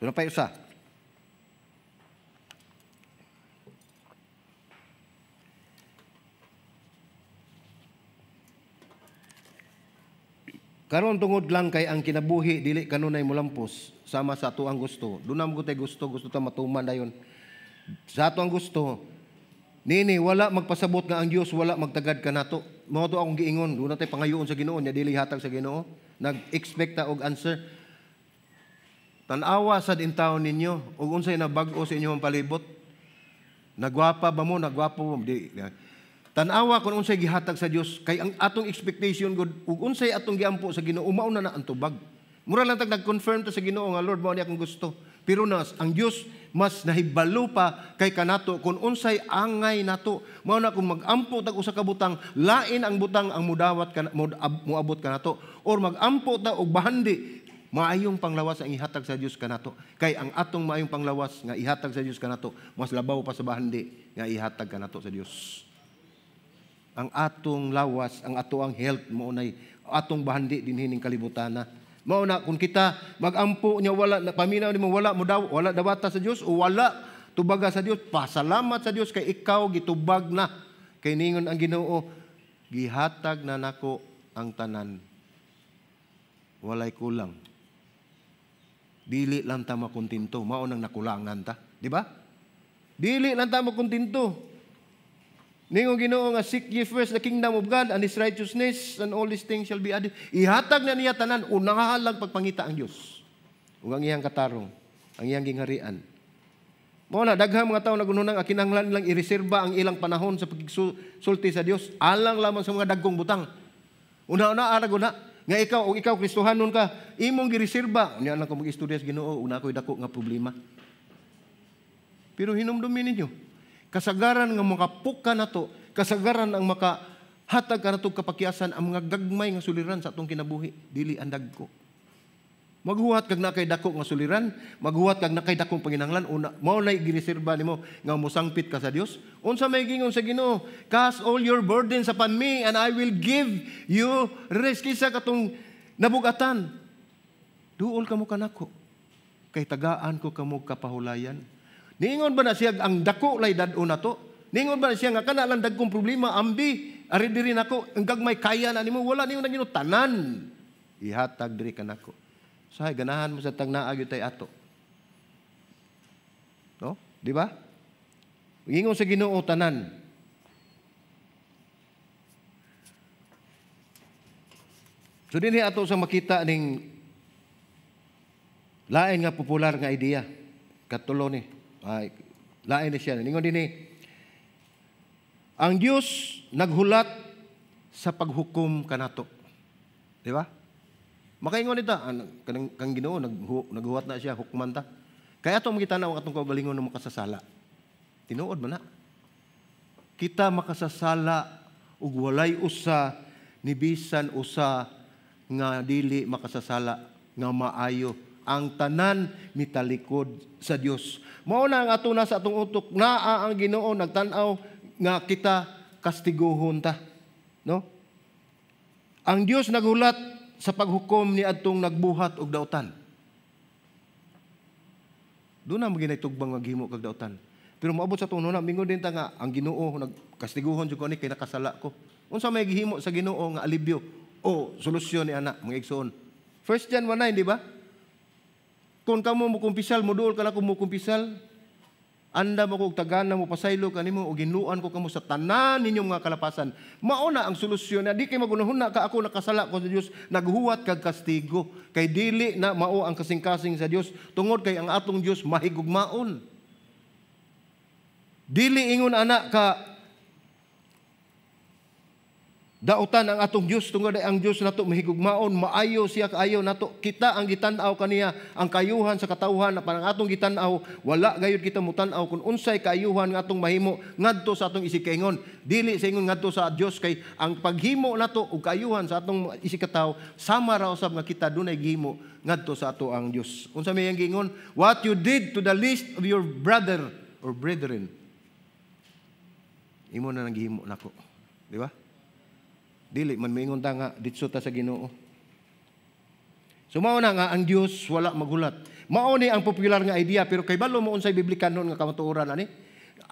A: Na pa usa. Karon tungod lang kay ang kinabuhi dili kanunay mulampos sama sa ato ang gusto. Dunam ko tay gusto gusto ta matuman dayon sa ato ang gusto, nini, wala magpasabot nga ang Dios wala magtagad ka nato. mo to akong giingon, do na tay pangayoon sa Ginoo nya dili hatag sa Ginoo. Nag-expect ta og answer. Tanawa sa din taon ninyo ug unsay nabag-o sa inyong palibot. Nagwapa ba mo, nagwapo mo, di. Tanawa kung unsay gihatag sa Dios kay ang atong expectation gud ug unsay atong giampo sa Ginoo mao na na ang tubag. Mura lang tag nag-confirm ta sa Ginoo nga Lord mao ni akong gusto. Pero nas ang Dios mas nahibalo pa kay kanato kung unsay angay nato. Mao na kung magampo tag usa ka butang, lain ang butang ang mudawat kan moabot kanato or magampo ta og bahandi maayong panglawas ang ihatag sa Dios kanato. Kay ang atong maayong panglawas nga ihatag sa Dios kanato mas labaw pa sa bahandi nga ihatag kanato sa Dios. Ang atong lawas, ang ato ang health mo nay atong bahandi dinhining kalibutana. Mao na kung kita magampo niya wala na paminaw nimo wala mo daw wala dawata sa Dios o wala tubaga sa Dios pasalamat sa Dios kay ikaw gitubag na. Kay ningon ang Ginoo gihatag na nako ang tanan. Walay kulang. Dili lang ta makuntinto mao nang nakulangan ta di ba? Dili lang ta makuntinto Ningo Ginoo nga seek ye first the kingdom of God and his righteousness and all these things shall be added. Ihatag na niya tanan unahalang pagpangita ang Dios. Ug ang iyang katarong, ang iyang gingharian. Mo na daghang mga tawo nagununang akinanglan lang ireserba ang ilang panahon sa pagsulti sa Dios alang lamang sa mga dagkong butang. Una-una ara na nga ikaw o ikaw Kristohanon ka imong gireserba unya lang ko mag-istorya sa Ginoo una koy dako nga problema. Pero hinumdumin ninyo, kasagaran nga makapuka na to, kasagaran ang makahatag ka na to kapakyasan ang mga gagmay nga suliran sa atong kinabuhi, dili andag ko. Maghuhat kag nakay dako nga suliran, maghuhat kag nakay dakong panginahanglan una mao nay gireserba nimo nga mosangpit ka sa Dios. Unsa may gingon sa Ginoo? Cast all your burdens upon me and I will give you rest kisa katong nabugatan. Duol kamo kanako. Kay tagaan ko kamo kapahulayan. Ningon ba na siya ang dako lay dad na to? Ningon ba na siya nga kana lang dagkong problema ambi ari diri nako ang gagmay kaya na nimo wala niyo nagino tanan. Ihatag diri kanako. Say ganahan mo sa tag naagyo tay ato. No? Di ba? Ingon sa Ginoo tanan. So dinhi ato sa makita ning lain nga popular nga idea. Katulo ni ay, lain na siya. Ningon din ang Diyos naghulat sa paghukom kanato. Di ba? Makaingon ita, kanang kang Ginoo nag naghuwat na siya hukman ta. Kaya ato makita na atong kaugalingon ng makasasala. Tinuod man na. Kita makasasala ug walay usa ni bisan usa nga dili makasasala nga maayo ang tanan mitalikod sa Dios. Mao na ang ato na sa atong utok naa ang Ginoo nagtan-aw nga kita kastiguhon ta. No? Ang Dios nagulat sa paghukom ni adtong nagbuhat og dautan. Doon na maginay tugbang maghimo kag dautan. Pero maabot sa tuno na mingon din ta nga ang Ginoo nagkastiguhon jud ko ni kay nakasala ko. Unsa may gihimo sa Ginoo nga alibyo o solusyon ni ana mga igsoon. First John 1:9 di ba? Kung kamo mo kumpisal, moduol ka na kung mo kumpisal, anda mo kog tagana mo pasaylo kanimo o ginluan ko kamo sa tanan ninyong mga kalapasan. Mauna ang solusyon na di kay magunahon na ka ako nakasala ko sa Dios naghuwat kag kastigo. Kay dili na mao ang kasing-kasing sa Dios tungod kay ang atong Dios mahigugmaon. Dili ingon ana ka Dautan ang atong Dios tungod ang Dios nato mahigugmaon maayo siya kaayo nato. Kita ang gitan-aw kaniya ang kayuhan sa katawhan na parang atong gitan-aw wala gayud kita mutan-aw kun unsay kayuhan nga atong mahimo ngadto sa atong isikaingon dili sa ingon ngadto sa Dios kay ang paghimo nato og kayuhan sa atong isikataw sama ra usab nga kita dunay gihimo ngadto sa ato ang Dios unsa may ang gingon what you did to the least of your brother or brethren. Imo na nang gihimo nako. Di ba Dili man moingon ta nga ditso ta sa Ginoo. So na nga ang Dios wala magulat. Mao ni ang popular nga idea pero kay balo mo unsay biblikanon nga kamatuoran ani?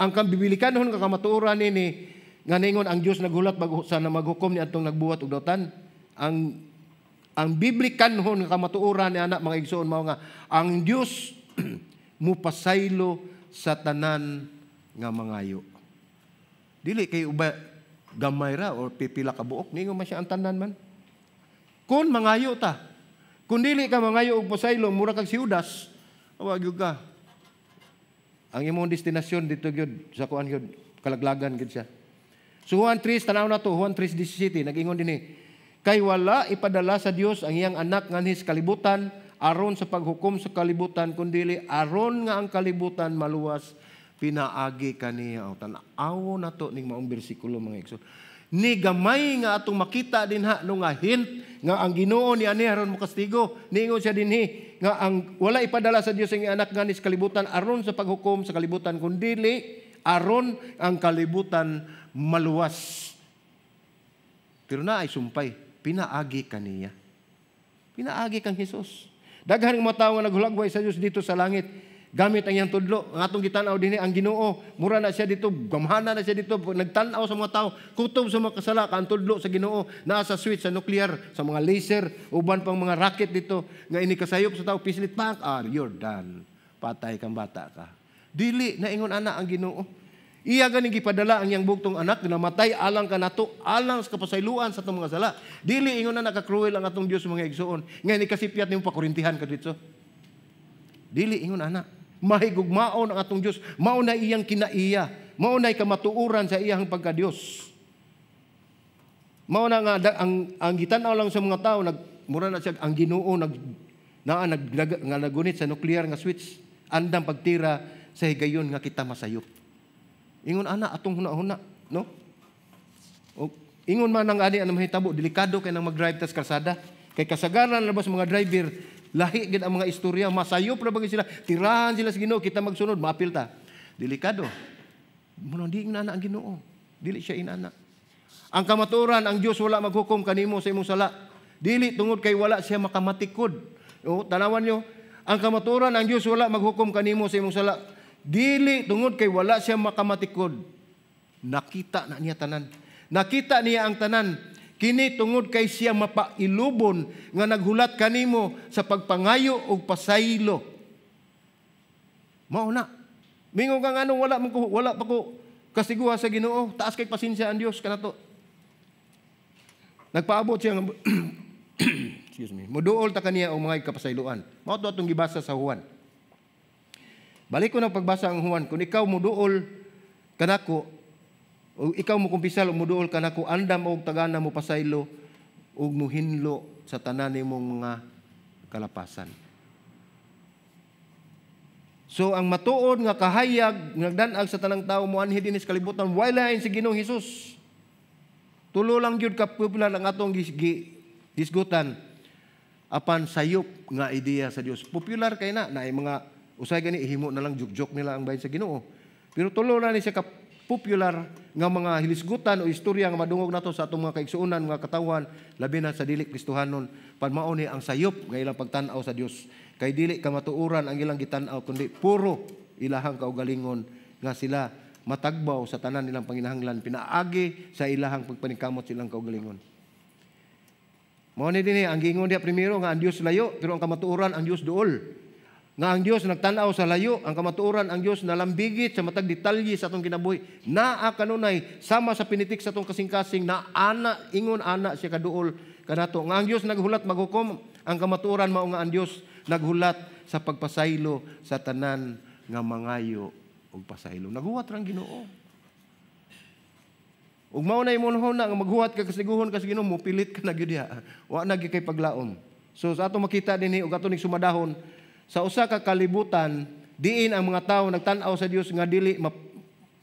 A: Ang kang biblikanon nga kamatuoran ni nga ningon ang Dios nagulat bago sa na maghukom ni atong nagbuhat og dautan. Ang ang biblikanhon nga kamatuoran ni anak mga igsoon mao nga ang Dios mupasaylo sa tanan nga mangayo. Dili kay uba gamay ra or pipila ka buok ningon man siya ang tanan man. Kun mangayo ta. Kun dili ka mangayo og pasaylo mura kag si Judas, gyud ka. Ang imong destinasyon dito gyud sa kuan gyud kalaglagan gyud siya. So Juan 3 tanaw na to Juan 3:17 nag-ingon dinhi kay wala ipadala sa Dios ang iyang anak nganhis kalibutan aron sa paghukom sa kalibutan kundili aron nga ang kalibutan maluwas pinaagi kaniya o tanaw na to ning maong bersikulo mga igsoon ni gamay nga atong makita din ha no nga hint nga ang Ginoo ni ani aron mo kastigo. Niingon siya dinhi nga ang wala ipadala sa Dios ang anak nganis kalibutan aron sa paghukom sa kalibutan kundili aron ang kalibutan maluwas. Pero na ay sumpay pinaagi kaniya pinaagi kang Hesus Daghan mga tao nga naghulagway sa Dios dito sa langit. Gamit ang iyang tudlo. Ang atong gitanaw dinhi ang Ginoo. Mura na siya dito, gamhana na siya dito. Nagtanaw sa mga tao, kutob sa mga kasala ang tudlo sa Ginoo. Naa sa switch sa nuclear, sa mga laser, uban pang mga rocket dito nga ini kasayop sa tao pislit pak, ah, you're done. Patay kang bata ka. Dili na ingon ana ang Ginoo. Iya gani gipadala ang yang bugtong anak na matay alang ka nato alang sa kapasayloan sa atong mga sala. Dili ingon na nakakruel ang atong Dios mga igsoon. Nga ni kasipyat nimo pakurintihan ka dito. Dili ingon ana. Mahigugmaon ang atong Dios. Mao na iyang kinaiya. Mao na kamatuuran sa iyang pagka-Dios. Mao na nga ang ang gitan-aw lang sa mga tao nag mura na siya ang Ginoo nag naa nag, nga nagunit sa nuclear nga switch andang pagtira sa higayon nga kita masayop. Ingon ana atong huna-huna, no? O, ingon man ang ani ang mahitabo delikado kay nang mag-drive tas kalsada. Kay kasagaran labas mga driver, lahi gid ang mga istorya, masayop ra bagi sila, tirahan sila sa Ginoo, kita magsunod, mapil ta. Delikado. Muna di na ang Ginoo. Dili siya inana. Ang kamaturan, ang Dios wala maghukom kanimo sa imong sala. Dili tungod kay wala siya makamatikod. O, tanawan nyo, ang kamaturan, ang Dios wala maghukom kanimo sa imong sala. Dili tungod kay wala siya makamatikod. Nakita na niya tanan. Nakita niya ang tanan. Kini tungod kay siya mapailubon nga naghulat kanimo sa pagpangayo og pasaylo. Mao na. Mingo kang anong wala man ko wala pa ko kasiguha sa Ginoo. Taas kay pasensya ang Dios kanato. Nagpaabot siya excuse me. Muduol ta kaniya og mga kapasayloan. Mao to atong gibasa sa Juan. Balik ko ng pagbasa ang Juan, kung ikaw mo duol kanako, o ikaw mo kumpisal o muduol kanako, andam og tagana mo pasaylo, ug muhinlo sa tanan nimong mga kalapasan. So ang matuod nga kahayag nagdanag sa tanang tao mo anhi dinis kalibutan wala si Ginoong Hesus. Tulo lang gyud ka popular ang atong gisgutan apan sayop nga ideya sa Dios. Popular kay na na mga Usay gani ihimo na lang jugjok nila ang bahin sa Ginoo. Pero tulo na ni siya ka popular nga mga hilisgutan o istorya nga madungog nato sa atong mga kaigsuonan nga katawan labi na sa dili Kristohanon. Panmao ni ang sayop nga ilang pagtan-aw sa Dios. Kay dili ka matuuran ang ilang gitan-aw kundi puro ilahang kaugalingon nga sila matagbaw sa tanan nilang panginahanglan. Pinaagi sa ilahang pagpaningkamot silang kaugalingon. Mao ni dinhi ang gingon dia primero nga ang Dios layo pero ang kamatuoran ang Dios duol nga ang Dios nagtanaw sa layo, ang kamatuoran ang Dios nalambigit sa matag detalye sa atong kinabuhi. Naa kanunay sama sa pinitik sa atong kasing-kasing na ana ingon ana siya kaduol kanato. Nga ang Dios naghulat maghukom, ang kamatuoran mao nga ang Dios naghulat sa pagpasaylo sa tanan nga mangayo og pasaylo. Naghuwat rang Ginoo. Ug mao na imonhon na nga maghuwat ka kasiguhon ka Ginoo mo pilit ka na gyud Wa na kay paglaom. So sa ato makita dinhi ug ato ning sumadahon sa usa ka kalibutan diin ang mga tawo nagtan-aw sa Dios nga dili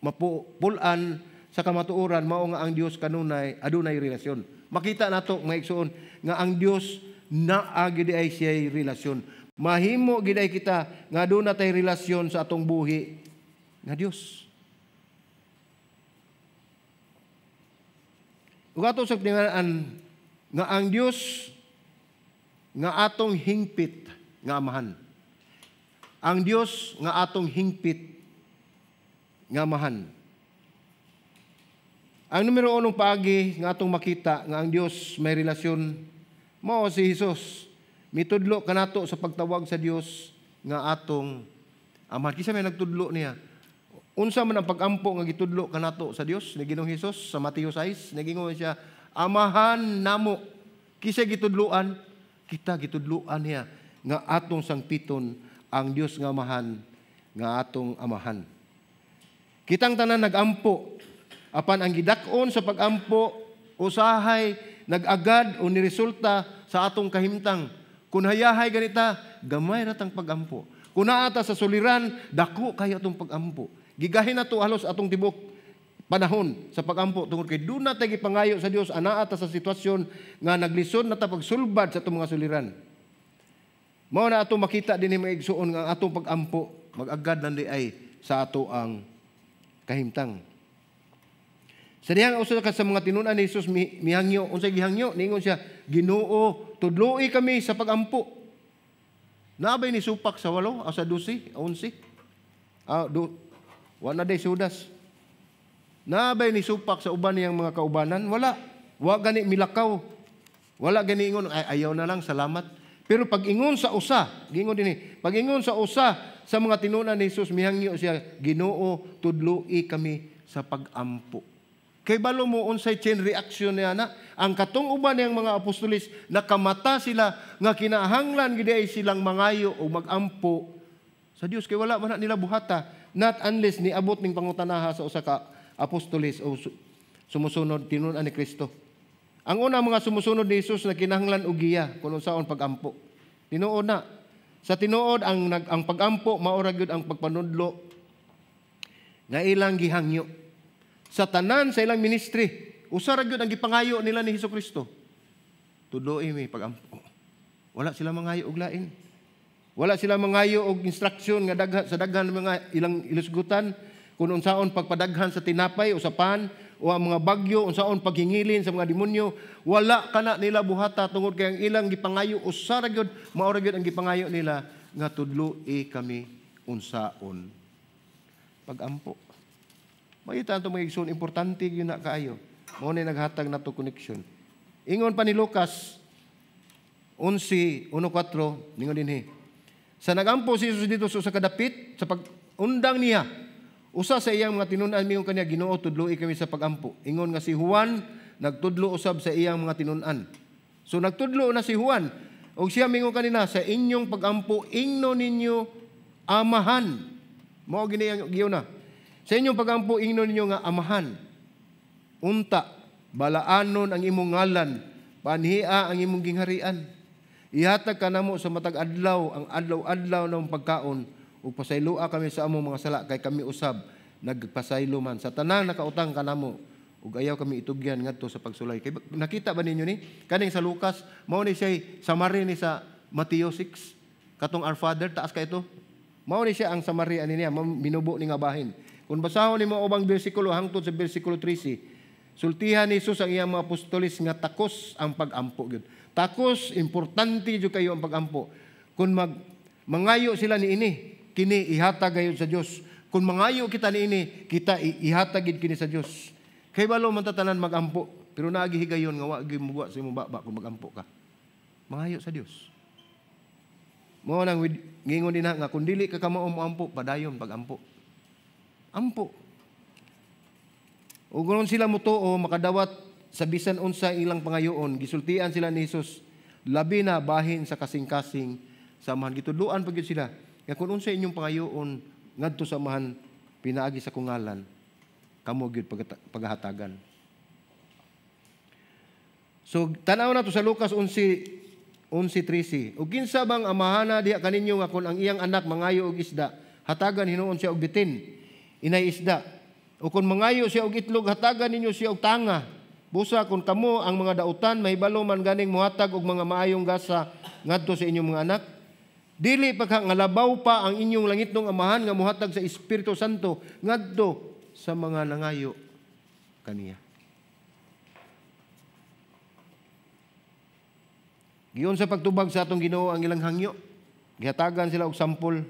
A: mapupulan sa kamatuoran mao nga ang Dios kanunay adunay relasyon. Makita nato mga igsoon nga ang Dios naa gid ay siya relasyon. Mahimo gid kita nga aduna tay relasyon sa atong buhi nga Dios. Ug ato sa tingalaan nga ang Dios nga atong hingpit nga amahan ang Dios nga atong hingpit nga mahan. Ang numero unong paagi nga atong makita nga ang Dios may relasyon mao si Hesus. Mitudlo kanato sa pagtawag sa Dios nga atong amahan. Kisa may nagtudlo niya. Unsa man ang pagampo nga gitudlo kanato sa Dios ni Ginoong Hesus sa Mateo 6 nagingon siya amahan namo kisa gitudluan kita gitudluan niya nga atong sangpiton ang Dios nga amahan nga atong amahan. Kitang tanan nagampo apan ang gidak-on sa pagampo usahay nagagad o niresulta sa atong kahimtang. Kung hayahay ganita, gamay na tang pagampo. Kung naata sa suliran, dako kayo atong pagampo. Gigahin na to halos atong tibok panahon sa pagampo tungod kay do na tay pangayo sa Dios anaa ta sa sitwasyon nga naglisod na ta pagsulbad sa atong mga suliran. Mao na ato makita dinhi mga igsuon nga atong pagampo magagad nandi ay sa ato ang kahimtang. Sa dihang usa ka sa mga tinunan ni Jesus mihangyo, unsay gihangyo, ningon siya, Ginoo, tudloi kami sa pagampo. Nabay ni supak sa walo, o sa dusi, onsi. Ah, do, wala day sudas. Nabay ni supak sa uban niyang mga kaubanan, wala. Wa gani milakaw. Wala gani ingon, ay, ayaw na lang, salamat. Pero pag ingon sa usa, gingon din eh, pag ingon sa usa sa mga tinunan ni Jesus, mihangyo siya, Ginoo, tudloi kami sa pagampo. Kay balo mo unsay chain reaction niya na ang katong uban niyang mga apostolis nakamata sila nga kinahanglan gid ay silang mangayo o magampo sa Dios kay wala man nila buhata not unless ni abot ning pangutanaha sa usa ka apostolis o sumusunod tinunan ni Kristo. Ang una mga sumusunod ni Jesus na kinahanglan og giya kun unsaon pagampo. Tinuod na sa tinuod ang nag, ang pagampo maura gyud ang pagpanudlo nga ilang gihangyo sa tanan sa ilang ministry. Usa ra gyud ang gipangayo nila ni Hesus Kristo. Tudoy mi pagampo. Wala sila mangayo og lain. Wala sila mangayo og instruction nga daghan sa daghan mga ilang ilusgutan kung unsaon pagpadaghan sa tinapay o sa pan o ang mga bagyo unsaon paghingilin sa mga demonyo wala kana nila buhata tungod kay ang ilang gipangayo usa gyud mao gyud ang gipangayo nila nga tudloi kami unsaon pagampo Makita ito mga igsoon, importante yun na kaayo. Mao na naghatag na to connection. Ingon pa ni Lucas 11:14 ningon dinhi. Sa nagampo si Jesus dito sa kadapit sa pagundang niya usa sa iyang mga tinunan mingon kaniya Ginoo tudloi kami sa pagampo. Ingon nga si Juan nagtudlo usab sa iyang mga tinunan. So nagtudlo na si Juan og siya mingon kanina sa inyong pagampo ingno ninyo amahan. Mao gini ang na. Sa inyong pagampo, ingnon ninyo nga amahan. Unta, balaanon ang imong ngalan, panhia ang imong gingharian. Ihatag ka namo sa matag adlaw ang adlaw-adlaw ng pagkaon ug pasaylua kami sa among mga sala kay kami usab nagpasaylo man sa tanang nakautang ka namo ug ayaw kami itugyan ngadto sa pagsulay. Kay nakita ba ninyo ni kaning sa Lucas mao ni siya summary ni sa Mateo 6 katong our father taas ka ito. Mao ni siya ang summary ani niya minubo ni nga bahin. Kung basahon ni mo ubang bersikulo hangtod sa bersikulo 13, sultihan ni Jesus ang iyang mga apostolis nga takos ang pagampo gyud. Takos importante jud kayo ang pagampo. Kung mag mangayo sila ni ini, kini ihatag gayud sa Dios. Kung mangayo kita ni ini, kita ihatag gid kini sa Dios. Kay balo man tatanan magampo, pero nagihigayon nga wa gyud muwa sa imong baba kung magampo ka. Mangayo sa Dios. Mo nang ngingon din nga kung dili ka kamo mo ampo, padayon pagampo. Ampo. Ug ganoon sila mutuo makadawat sa bisan unsa ilang pangayoon, gisultian sila ni Jesus labi na bahin sa kasing-kasing samahan gitudluan pagid sila. Kaya kung unsa inyong pangayoon ngadto sa samahan pinaagi sa kungalan, kamo gyud paghatagan. So tanaw na to sa Lucas 11 11:13. Ug kinsa bang amahana diha kaninyo nga kun ang iyang anak mangayo og isda, hatagan hinuon siya og bitin inay isda. O kung mangayo siya og itlog, hatagan ninyo siya og tanga. Busa kung kamo ang mga dautan, mahibalo man ganing muhatag og mga maayong gasa ngadto sa inyong mga anak. Dili pa nga labaw pa ang inyong langitnong amahan nga muhatag sa Espiritu Santo ngadto sa mga nangayo kaniya. Giyon sa pagtubag sa atong Ginoo ang ilang hangyo. Gihatagan sila og sampol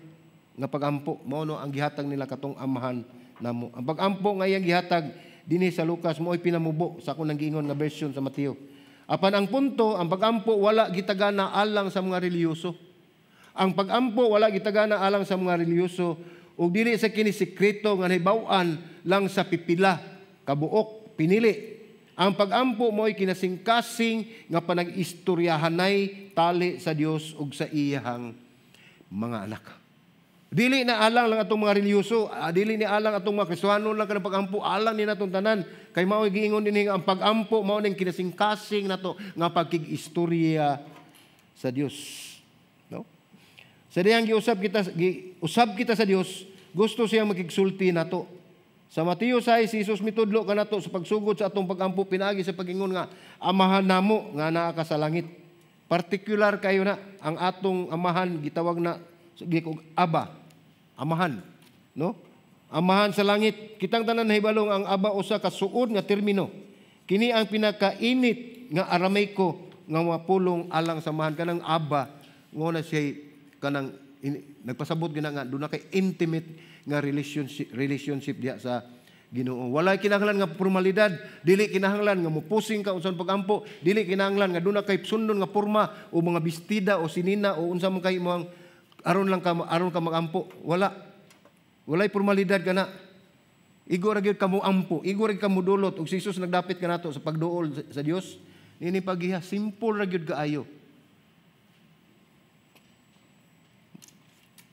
A: nga pagampo mao no ang gihatag nila katong amahan namo. Ang pagampo nga iyang gihatag dinhi sa Lucas mo'y pinamubo sa akong giingon nga version sa Mateo. Apan ang punto, ang pagampo wala gitagana alang sa mga reliyoso. Ang pagampo wala gitagana alang sa mga reliyoso ug dili sa kini sekreto nga nahibaw-an lang sa pipila kabuok pinili ang pagampo mo ay kinasingkasing nga panag-istoryahanay tali sa Dios ug sa iyahang mga anak. Dili na alang lang atong mga reliyoso, ah, dili ni alang atong mga Kristiyano lang kanang pagampo, alang ni natong tanan. Kay mao giingon dinhi ang pagampo mao ning kinasingkasing nato nga pagkig-istorya sa Dios. Sa diyang giusab kita giusab kita sa Dios, gusto siyang makigsulti nato. Sa Mateo 6, si Jesus mitudlo ka nato sa pagsugod sa atong pagampo pinagi sa pagingon nga amahan namo nga naa ka sa langit. Particular kayo na ang atong amahan gitawag na gikog aba amahan, no? Amahan sa langit. Kitang tanan nahibalong ang aba usa ka suod nga termino. Kini ang pinakainit nga Aramaico nga mapulong alang samahan kanang aba ngo na siya kanang in, nagpasabot gina nga doon na kay intimate nga relationship relationship diha sa Ginoo. Walay kinahanglan nga formalidad, dili kinahanglan nga mupusing ka unsan pagampo, dili kinahanglan nga doon na kay sundon nga porma o mga bestida o sinina o unsa man kay mo aron lang ka aron ka magampo. Wala. Walay formalidad kana. Igo ra gyud kamo ampo, igo ra kamo dulot ug si Jesus nagdapit ka nato sa pagduol sa, sa Dios. Nini pagiha simple ra gyud kaayo.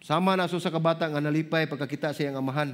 A: Sama na so sa kabata nga nalipay pagkakita sa iyang amahan.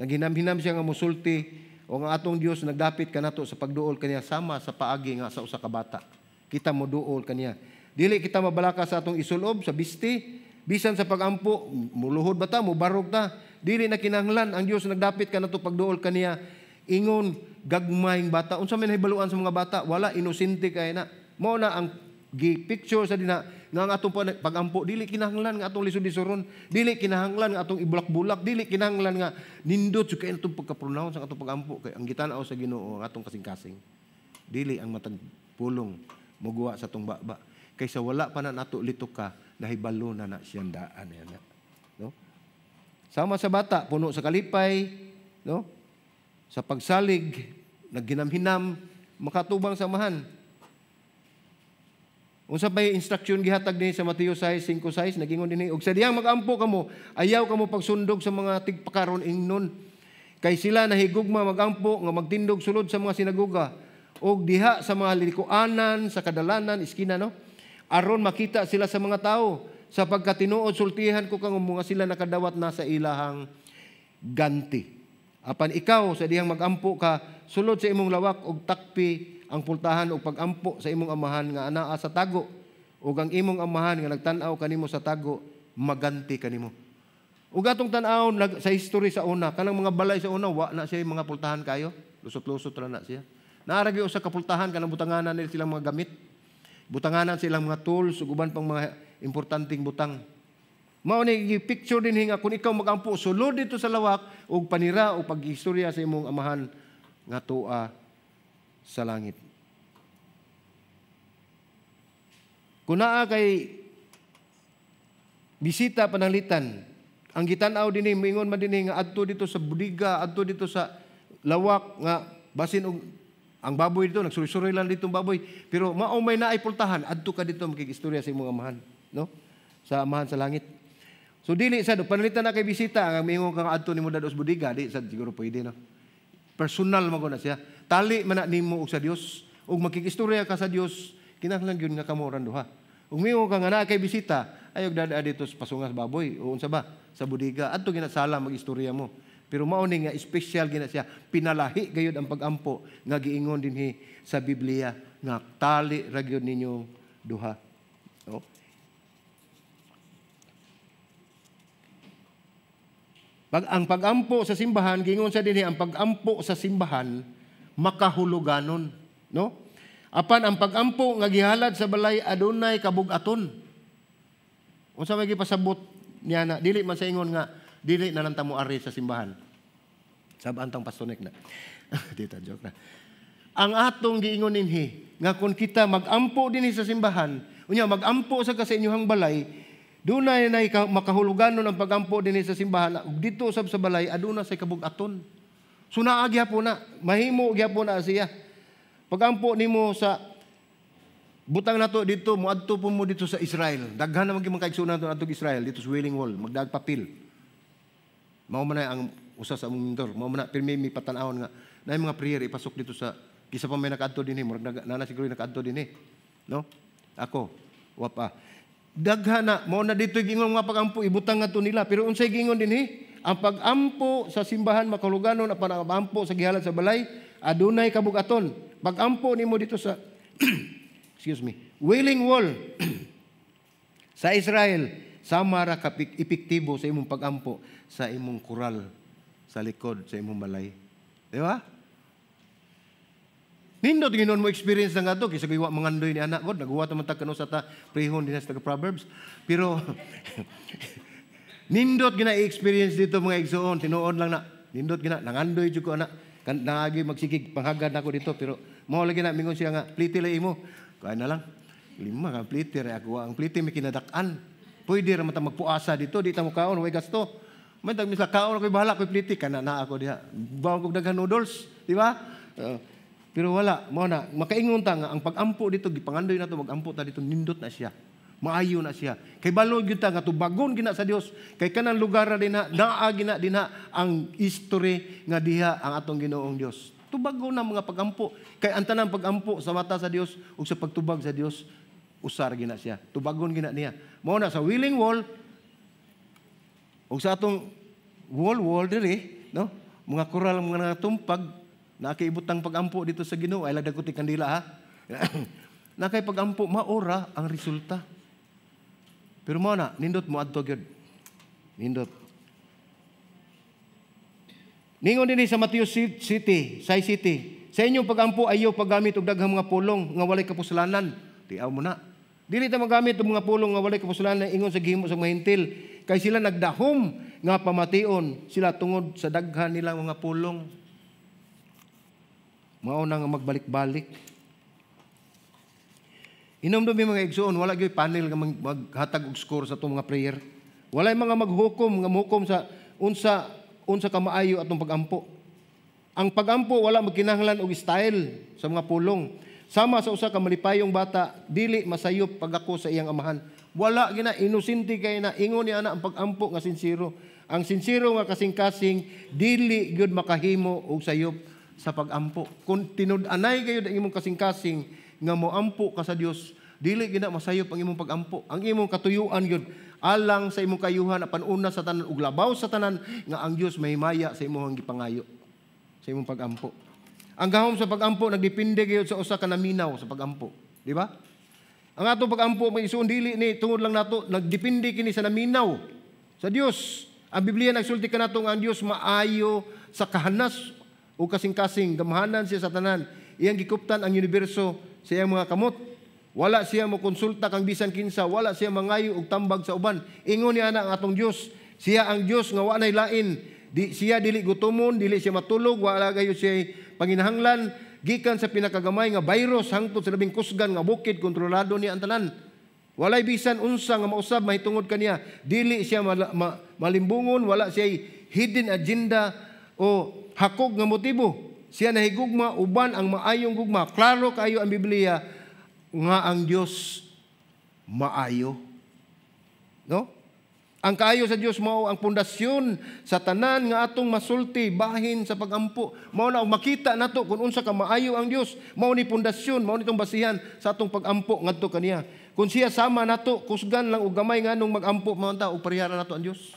A: Naghinam-hinam siya nga musulti o nga atong Dios nagdapit ka nato sa pagduol kaniya sama sa paagi nga sa usa ka bata. Kita mo duol kaniya. Dili kita mabalaka sa atong isulob sa bisti, Bisan sa pagampo, muluhod ba ta, mubarog ta. Dili na kinahanglan ang Dios nagdapit ka nato pagduol kaniya. Ingon gagmayng bata. Unsa man hibaluan sa mga bata? Wala inosente kay na. Mao na ang gi picture sa dina nga ang atong pagampo dili kinahanglan nga atong lisod-lisoron dili kinahanglan nga atong ibulak-bulak dili kinahanglan nga nindot kay atong pagka-pronounce ang atong pagampo kay ang gitanaw sa Ginoo ang atong kasing-kasing dili ang matag pulong muguwa sa atong baba kaysa wala pa na nato litok ka nahibalo na na siyang daan yan. No? Sama sa bata, puno sa kalipay, no? Sa pagsalig, nagginamhinam, makatubang samahan. Unsa bay instruction gihatag ni sa Mateo 6:5-6 nagingon dinhi og sa diyang magampo kamo ayaw kamo pagsundog sa mga tigpakaron ingnon kay sila nahigugma magampo nga magtindog sulod sa mga sinagoga. Og diha sa mga likuanan sa kadalanan iskina no? Aron makita sila sa mga tao. Sapagkat tinuod sultihan ko kang mga sila nakadawat na sa ilahang ganti. Apan ikaw sa dihang magampo ka sulod sa imong lawak og takpi ang pultahan og pagampo sa imong amahan nga anaa sa tago ug ang imong amahan nga nagtan-aw kanimo sa tago maganti kanimo. Ug atong tan-aw sa history sa una kanang mga balay sa una wa na siya mga pultahan kayo lusot-lusot ra na siya. Naaragi usa ka pultahan kanang butanganan nila silang mga gamit butanganan silang mga tools ug uban pang mga importanteng butang. Mao ni picture din hinga kung ikaw magampo sulod dito sa lawak ug panira o paghistorya sa imong amahan nga tuwa sa langit. Kung naa kay bisita pananglitan, ang gitan-aw dinhi moingon man dinhi nga adto dito sa budiga, adto dito sa lawak nga basin og ang baboy dito, nagsuri-suri lang dito baboy. Pero mao may naay pultahan, adto ka dito makikistorya sa imong amahan. No? Sa amahan sa langit. So dili sa panalitan na kay bisita ang mingon kang adto nimo dados budiga, di sa siguro pwede no. Personal man na siya. Tali man nimo og sa Dios ug makikistorya ka sa Dios, kinahanglan gyud nga kamo duha. Ug mingon ka nga na kay bisita, ayog dada dito sa pasungas baboy o unsa ba sa budiga adto ginasala magistorya mo. Pero mao ni nga special gina siya pinalahi gayud ang pagampo nga giingon dinhi sa Biblia nga tali ra gyud ninyo duha. No? Pag ang pagampo sa simbahan giingon sa dinhi ang pagampo sa simbahan makahuluganon, no? Apan ang pagampo nga gihalad sa balay adunay kabugaton. Unsa may gipasabot niya na dili man sa ingon nga dili na lang tamo ari sa simbahan. Sabantang pastonek na. Dito, joke na. Ang atong giingon ninhi, nga kung kita magampo dinhi sa simbahan, unya magampo sa kasi inyong balay, dunay na makahuluganon ang pagampo dinhi sa simbahan, ug dito sab sa balay aduna say kabugaton. So naagi po na, mahimo gyapon na siya. Pagampo nimo sa butang nato dito, muadto po mo dito sa Israel. Daghan na maging mga kaigsunan nato Israel, dito sa Wailing Wall, magdagpapil. Mao man ang usa sa among mentor. Mao man pirmi mi patanawon nga na mga prayer ipasok dito sa kisa pa may nakadto dinhi murag nana siguro nakadto dinhi. No? Ako wa pa. Dagha na mao na dito gingon nga pagampo ibutang nga to nila pero unsay gingon dinhi? Ang pagampo sa simbahan makuluganon at pagampo sa gihalad sa balay adunay kabugaton. Pagampo nimo dito sa excuse me, Wailing Wall sa Israel sama ra ka epektibo sa imong pagampo sa imong kural sa likod sa imong balay. Di ba? Nindot ginon mo experience na nga to, kisa giwa mangandoy ni anak ko, nagawa ta man kano sa ta prehon din sa Proverbs. Pero nindot gina experience dito mga igsoon, tinuod lang na. Nindot gina nangandoy jud ko anak. Kan naagi magsikig panghagad nako dito pero mo lagi na mingon siya nga pliti lay imo. Kaya na lang. Lima ka pliti ra ako ang pliti mi kinadakan. Pwede ra mata magpuasa dito, di ta mo kaon way gasto. Man tag misa kaon ko bahala ko pliti kana na ako diha. Bawo ko daghan noodles, di ba? Uh, pero wala, mo na, makaingon ta nga, ang pagampo dito, gipangandoy na to, magampo ta dito, nindot na siya. Maayo na siya. Kay balog yun ta nga, tubagon gina sa Dios Kay kanang lugar na din ha, naa gina din ha, ang history nga diha ang atong ginoong Dios. Tubagon na mga pagampo. Kay ang tanang pagampo sa mata sa Dios ug sa pagtubag sa Dios usar gina siya. Tubagon gina niya. Mao na sa willing wall ug sa atong wall wall diri, no? Mga koral mga tumpag Nakaibutang pagampo dito sa Ginoo ay lagdag ti kandila ha. Nakay pagampo maora ang resulta. Pero mo na nindot mo adto gyud. Nindot. Ningon dinhi sa Matthew City, Sai City. Sa inyong pagampo ayo paggamit og daghang mga pulong nga walay kapusalanan. Tiaw mo na. Dili ta magamit og mga pulong nga walay kapusalanan ingon sa gihimo sa mga hintil kay sila nagdahom nga pamation sila tungod sa daghan nilang mga pulong. Mao na nga magbalik-balik. Inom do mga igsoon, wala gyud panel nga maghatag og score sa itong mga prayer. Walay mga maghukom nga mukom sa unsa unsa ka maayo atong pagampo. Ang pagampo wala magkinahanglan og style sa mga pulong. Sama sa usa ka malipayong bata, dili masayop pag ako sa iyang amahan. Wala gina inosente kay na ingon ni ana ang pagampo nga sincero. Ang sincero nga kasing-kasing dili gyud makahimo og sayop sa pagampo. Kung tinud-anay kayo ang imong kasing-kasing nga moampo ka sa Dios, dili gina masayop ang imong pagampo. Ang imong katuyuan gyud alang sa imong kayuhan apan una sa tanan ug labaw sa tanan nga ang Dios mahimaya sa imong gipangayo sa imong pagampo. Ang gahom sa pagampo nagdepende gyud sa usa ka naminaw sa pagampo, di ba? Ang ato pagampo may isuon dili ni tungod lang nato nagdepende kini sa naminaw sa Dios. Ang Biblia nagsulti kanato nga ang Dios maayo sa kahanas o kasing-kasing gamahanan siya sa tanan. Iyang gikuptan ang universo sa iyang mga kamot. Wala siya mo konsulta kang bisan kinsa, wala siya mangayo og tambag sa uban. Ingon niya na ang atong Dios. Siya ang Dios nga wa nay lain. Di, siya dili gutomon, dili siya matulog, wala gayo siya panginahanglan gikan sa pinakagamay nga virus hangtod sa labing kusgan nga bukid kontrolado niya ang tanan. Walay bisan unsa nga mausab mahitungod kaniya. Dili siya mal- ma- malimbungon, wala siya hidden agenda o hakog nga motibo. Siya nahigugma uban ang maayong gugma. Klaro kayo ang Biblia nga ang Dios maayo. No? Ang kaayo sa Dios mao ang pundasyon sa tanan nga atong masulti bahin sa pagampo. Mao na makita nato kung unsa ka maayo ang Dios. Mao ni pundasyon, mao nitong basihan sa atong pagampo ngadto kaniya. Kung siya sama nato kusgan lang og gamay nganong magampo man ta og parihara nato ang Dios.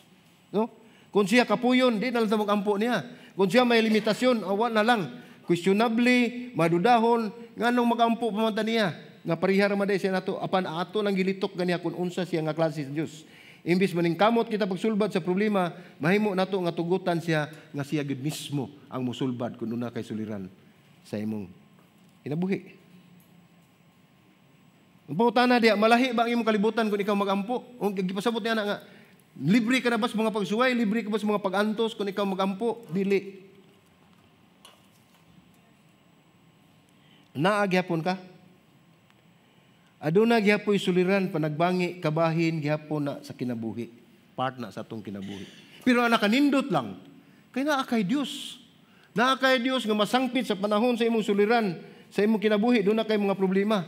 A: No? Kung siya kapuyon, di na lang magampo niya. Kung siya may limitasyon, awa na lang. Questionably, madudahon, nganong magampo pamanta niya. Nga parihara maday siya nato apan ato lang gilitok kaniya kung unsa siya nga klase sa Dios. Imbis maning kamot kita pagsulbad sa problema, mahimo nato nga tugutan siya nga siya gid mismo ang musulbad kun una kay suliran sa imong inabuhi. Ang pangutana diya, malahi ba ang imong kalibutan kung ikaw magampo? O gipasabot niya na nga, Libre ka na ba sa mga pagsuway? Libre ka ba sa mga pagantos kung ikaw magampo? Dili. Naagyapon ka? Aduna gihapon suliran panagbangi kabahin gihapon na sa kinabuhi. Part na sa atong kinabuhi. Pero anak kanindot lang. Kay naa kay Dios. Naa kay Dios nga masangpit sa panahon sa imong suliran, sa imong kinabuhi, na kay mga problema.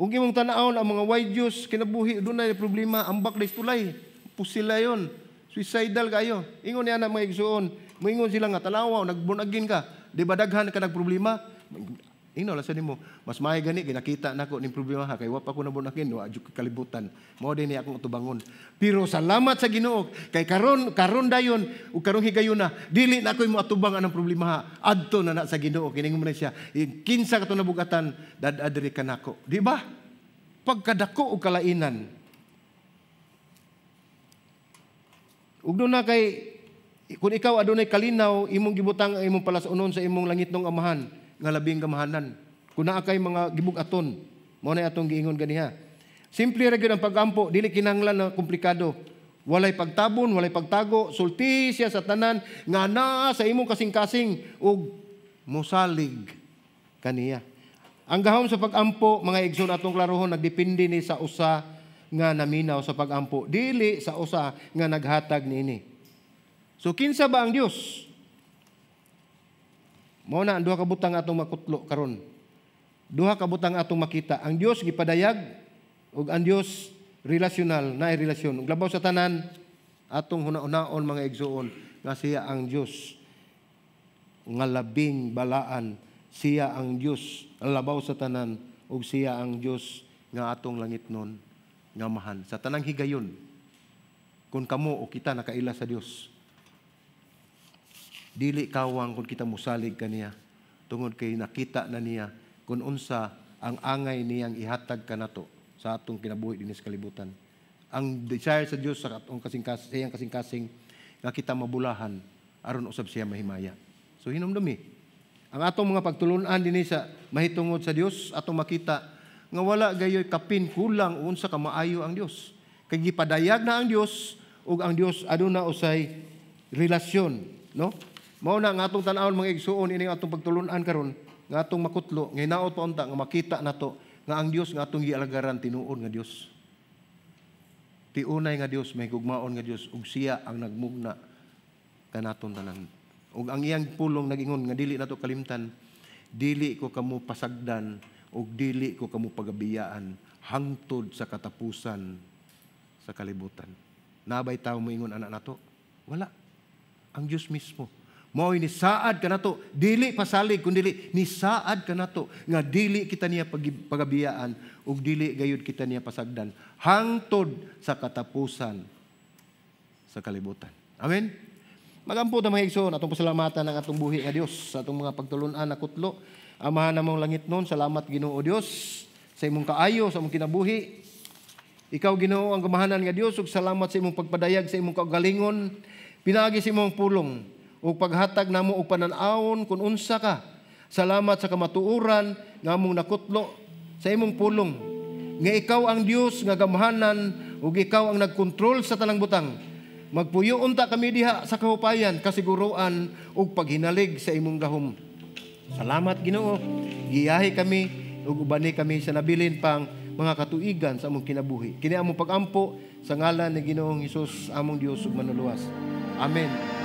A: Ug imong tan ang mga white Diyos kinabuhi doon na problema ambak na tulay. Pusila yon. Suicidal kayo. Ingon niya na mga igsuon. Moingon sila nga tanawa nagbunagin ka. Di ba daghan ka nagproblema? Ino lang sa nimo, mas may gani ginakita nako ning problema ha kay wa pa ko nabunagin wa jud kalibutan. Mao din ni akong tubangon. Pero salamat sa Ginoo kay karon karon dayon ug karon higayon na dili na ko mo atubang anang problema ha. Adto na na sa Ginoo kining mo na siya. Kinsa ka to nabugatan dadadri ka nako. Di ba? Pagkadako og kalainan. Ug na kay kung ikaw adunay kalinaw imong gibutang ang imong palasonon sa imong langit ng amahan nga labing gamahanan. Kung naa kay mga gibug-aton, mo na atong giingon ganiha. Simple ra gyud ang pagampo, dili kinahanglan na komplikado. Walay pagtabon, walay pagtago, sulti siya sa tanan nga naa sa imong kasing-kasing ug musalig kaniya. Ang gahom sa pagampo, mga igsoon atong klarohon, nagdepende ni sa usa nga naminaw sa pagampo, dili sa usa nga naghatag niini. So kinsa ba ang Dios? Mao na ang duha ka butang atong makutlo karon. Duha ka butang atong makita. Ang Dios gipadayag ug ang Dios relasyonal na relasyon. Ug labaw sa tanan atong hunaon mga igsuon nga siya ang Dios nga labing balaan siya ang Dios labaw sa tanan ug siya ang Dios nga atong langit nun nga mahan sa tanang higayon kung kamo o kita nakaila sa Dios dili kawang kung kita musalig kaniya tungod kay nakita na niya kung unsa ang angay niyang ihatag kanato sa atong kinabuhi dinhi sa kalibutan. Ang desire sa Dios sa atong kasing-kasing siyang kasing-kasing nga kita mabulahan aron usab siya mahimaya. So hinumdumi ang atong mga pagtulunan dinhi sa mahitungod sa Dios atong makita nga wala gayoy kapin kulang unsa ka maayo ang Dios kay gipadayag na ang Dios ug ang Dios aduna usay relasyon no Mao na nga atong tan-awon mga igsuon ini atong pagtulunan karon nga atong makutlo ngay naot pa unta nga makita nato nga ang Dios nga atong gialagaran tinuod nga Dios. Tiunay nga Dios may gugmaon nga Dios ug siya ang nagmugna kanaton tanan. Ug ang iyang pulong nagingon nga dili nato kalimtan dili ko kamo pasagdan ug dili ko kamo pagabiyaan hangtod sa katapusan sa kalibutan. Nabay tawo moingon anak nato? Wala. Ang Dios mismo Mao ni saad ka nato, dili pasalig kun dili ni saad ka nato nga dili kita niya pagabiyaan ug dili gayud kita niya pasagdan hangtod sa katapusan sa kalibutan. Amen. Magampo ta mga igsoon atong pasalamatan ang atong buhi nga Dios sa atong mga pagtulon-an na kutlo. Amahan namong langit noon, salamat Ginoo Dios sa imong kaayo sa imong kinabuhi. Ikaw Ginoo ang gamahanan nga Dios ug salamat sa imong pagpadayag sa imong kagalingon. Pinagi sa imong pulong ug paghatag namo og panan-awon kun unsa ka. Salamat sa kamatuoran nga among nakutlo sa imong pulong. Nga ikaw ang Dios nga gamhanan ug ikaw ang nagkontrol sa tanang butang. Magpuyo unta kami diha sa kahupayan, kasiguruan ug paghinalig sa imong gahom. Salamat Ginoo. Giyahi kami ug ubani kami sa nabilin pang mga katuigan sa among kinabuhi. Kini among pagampo sa ngalan ni Ginoong Hesus among Dios ug manuluwas. Amen.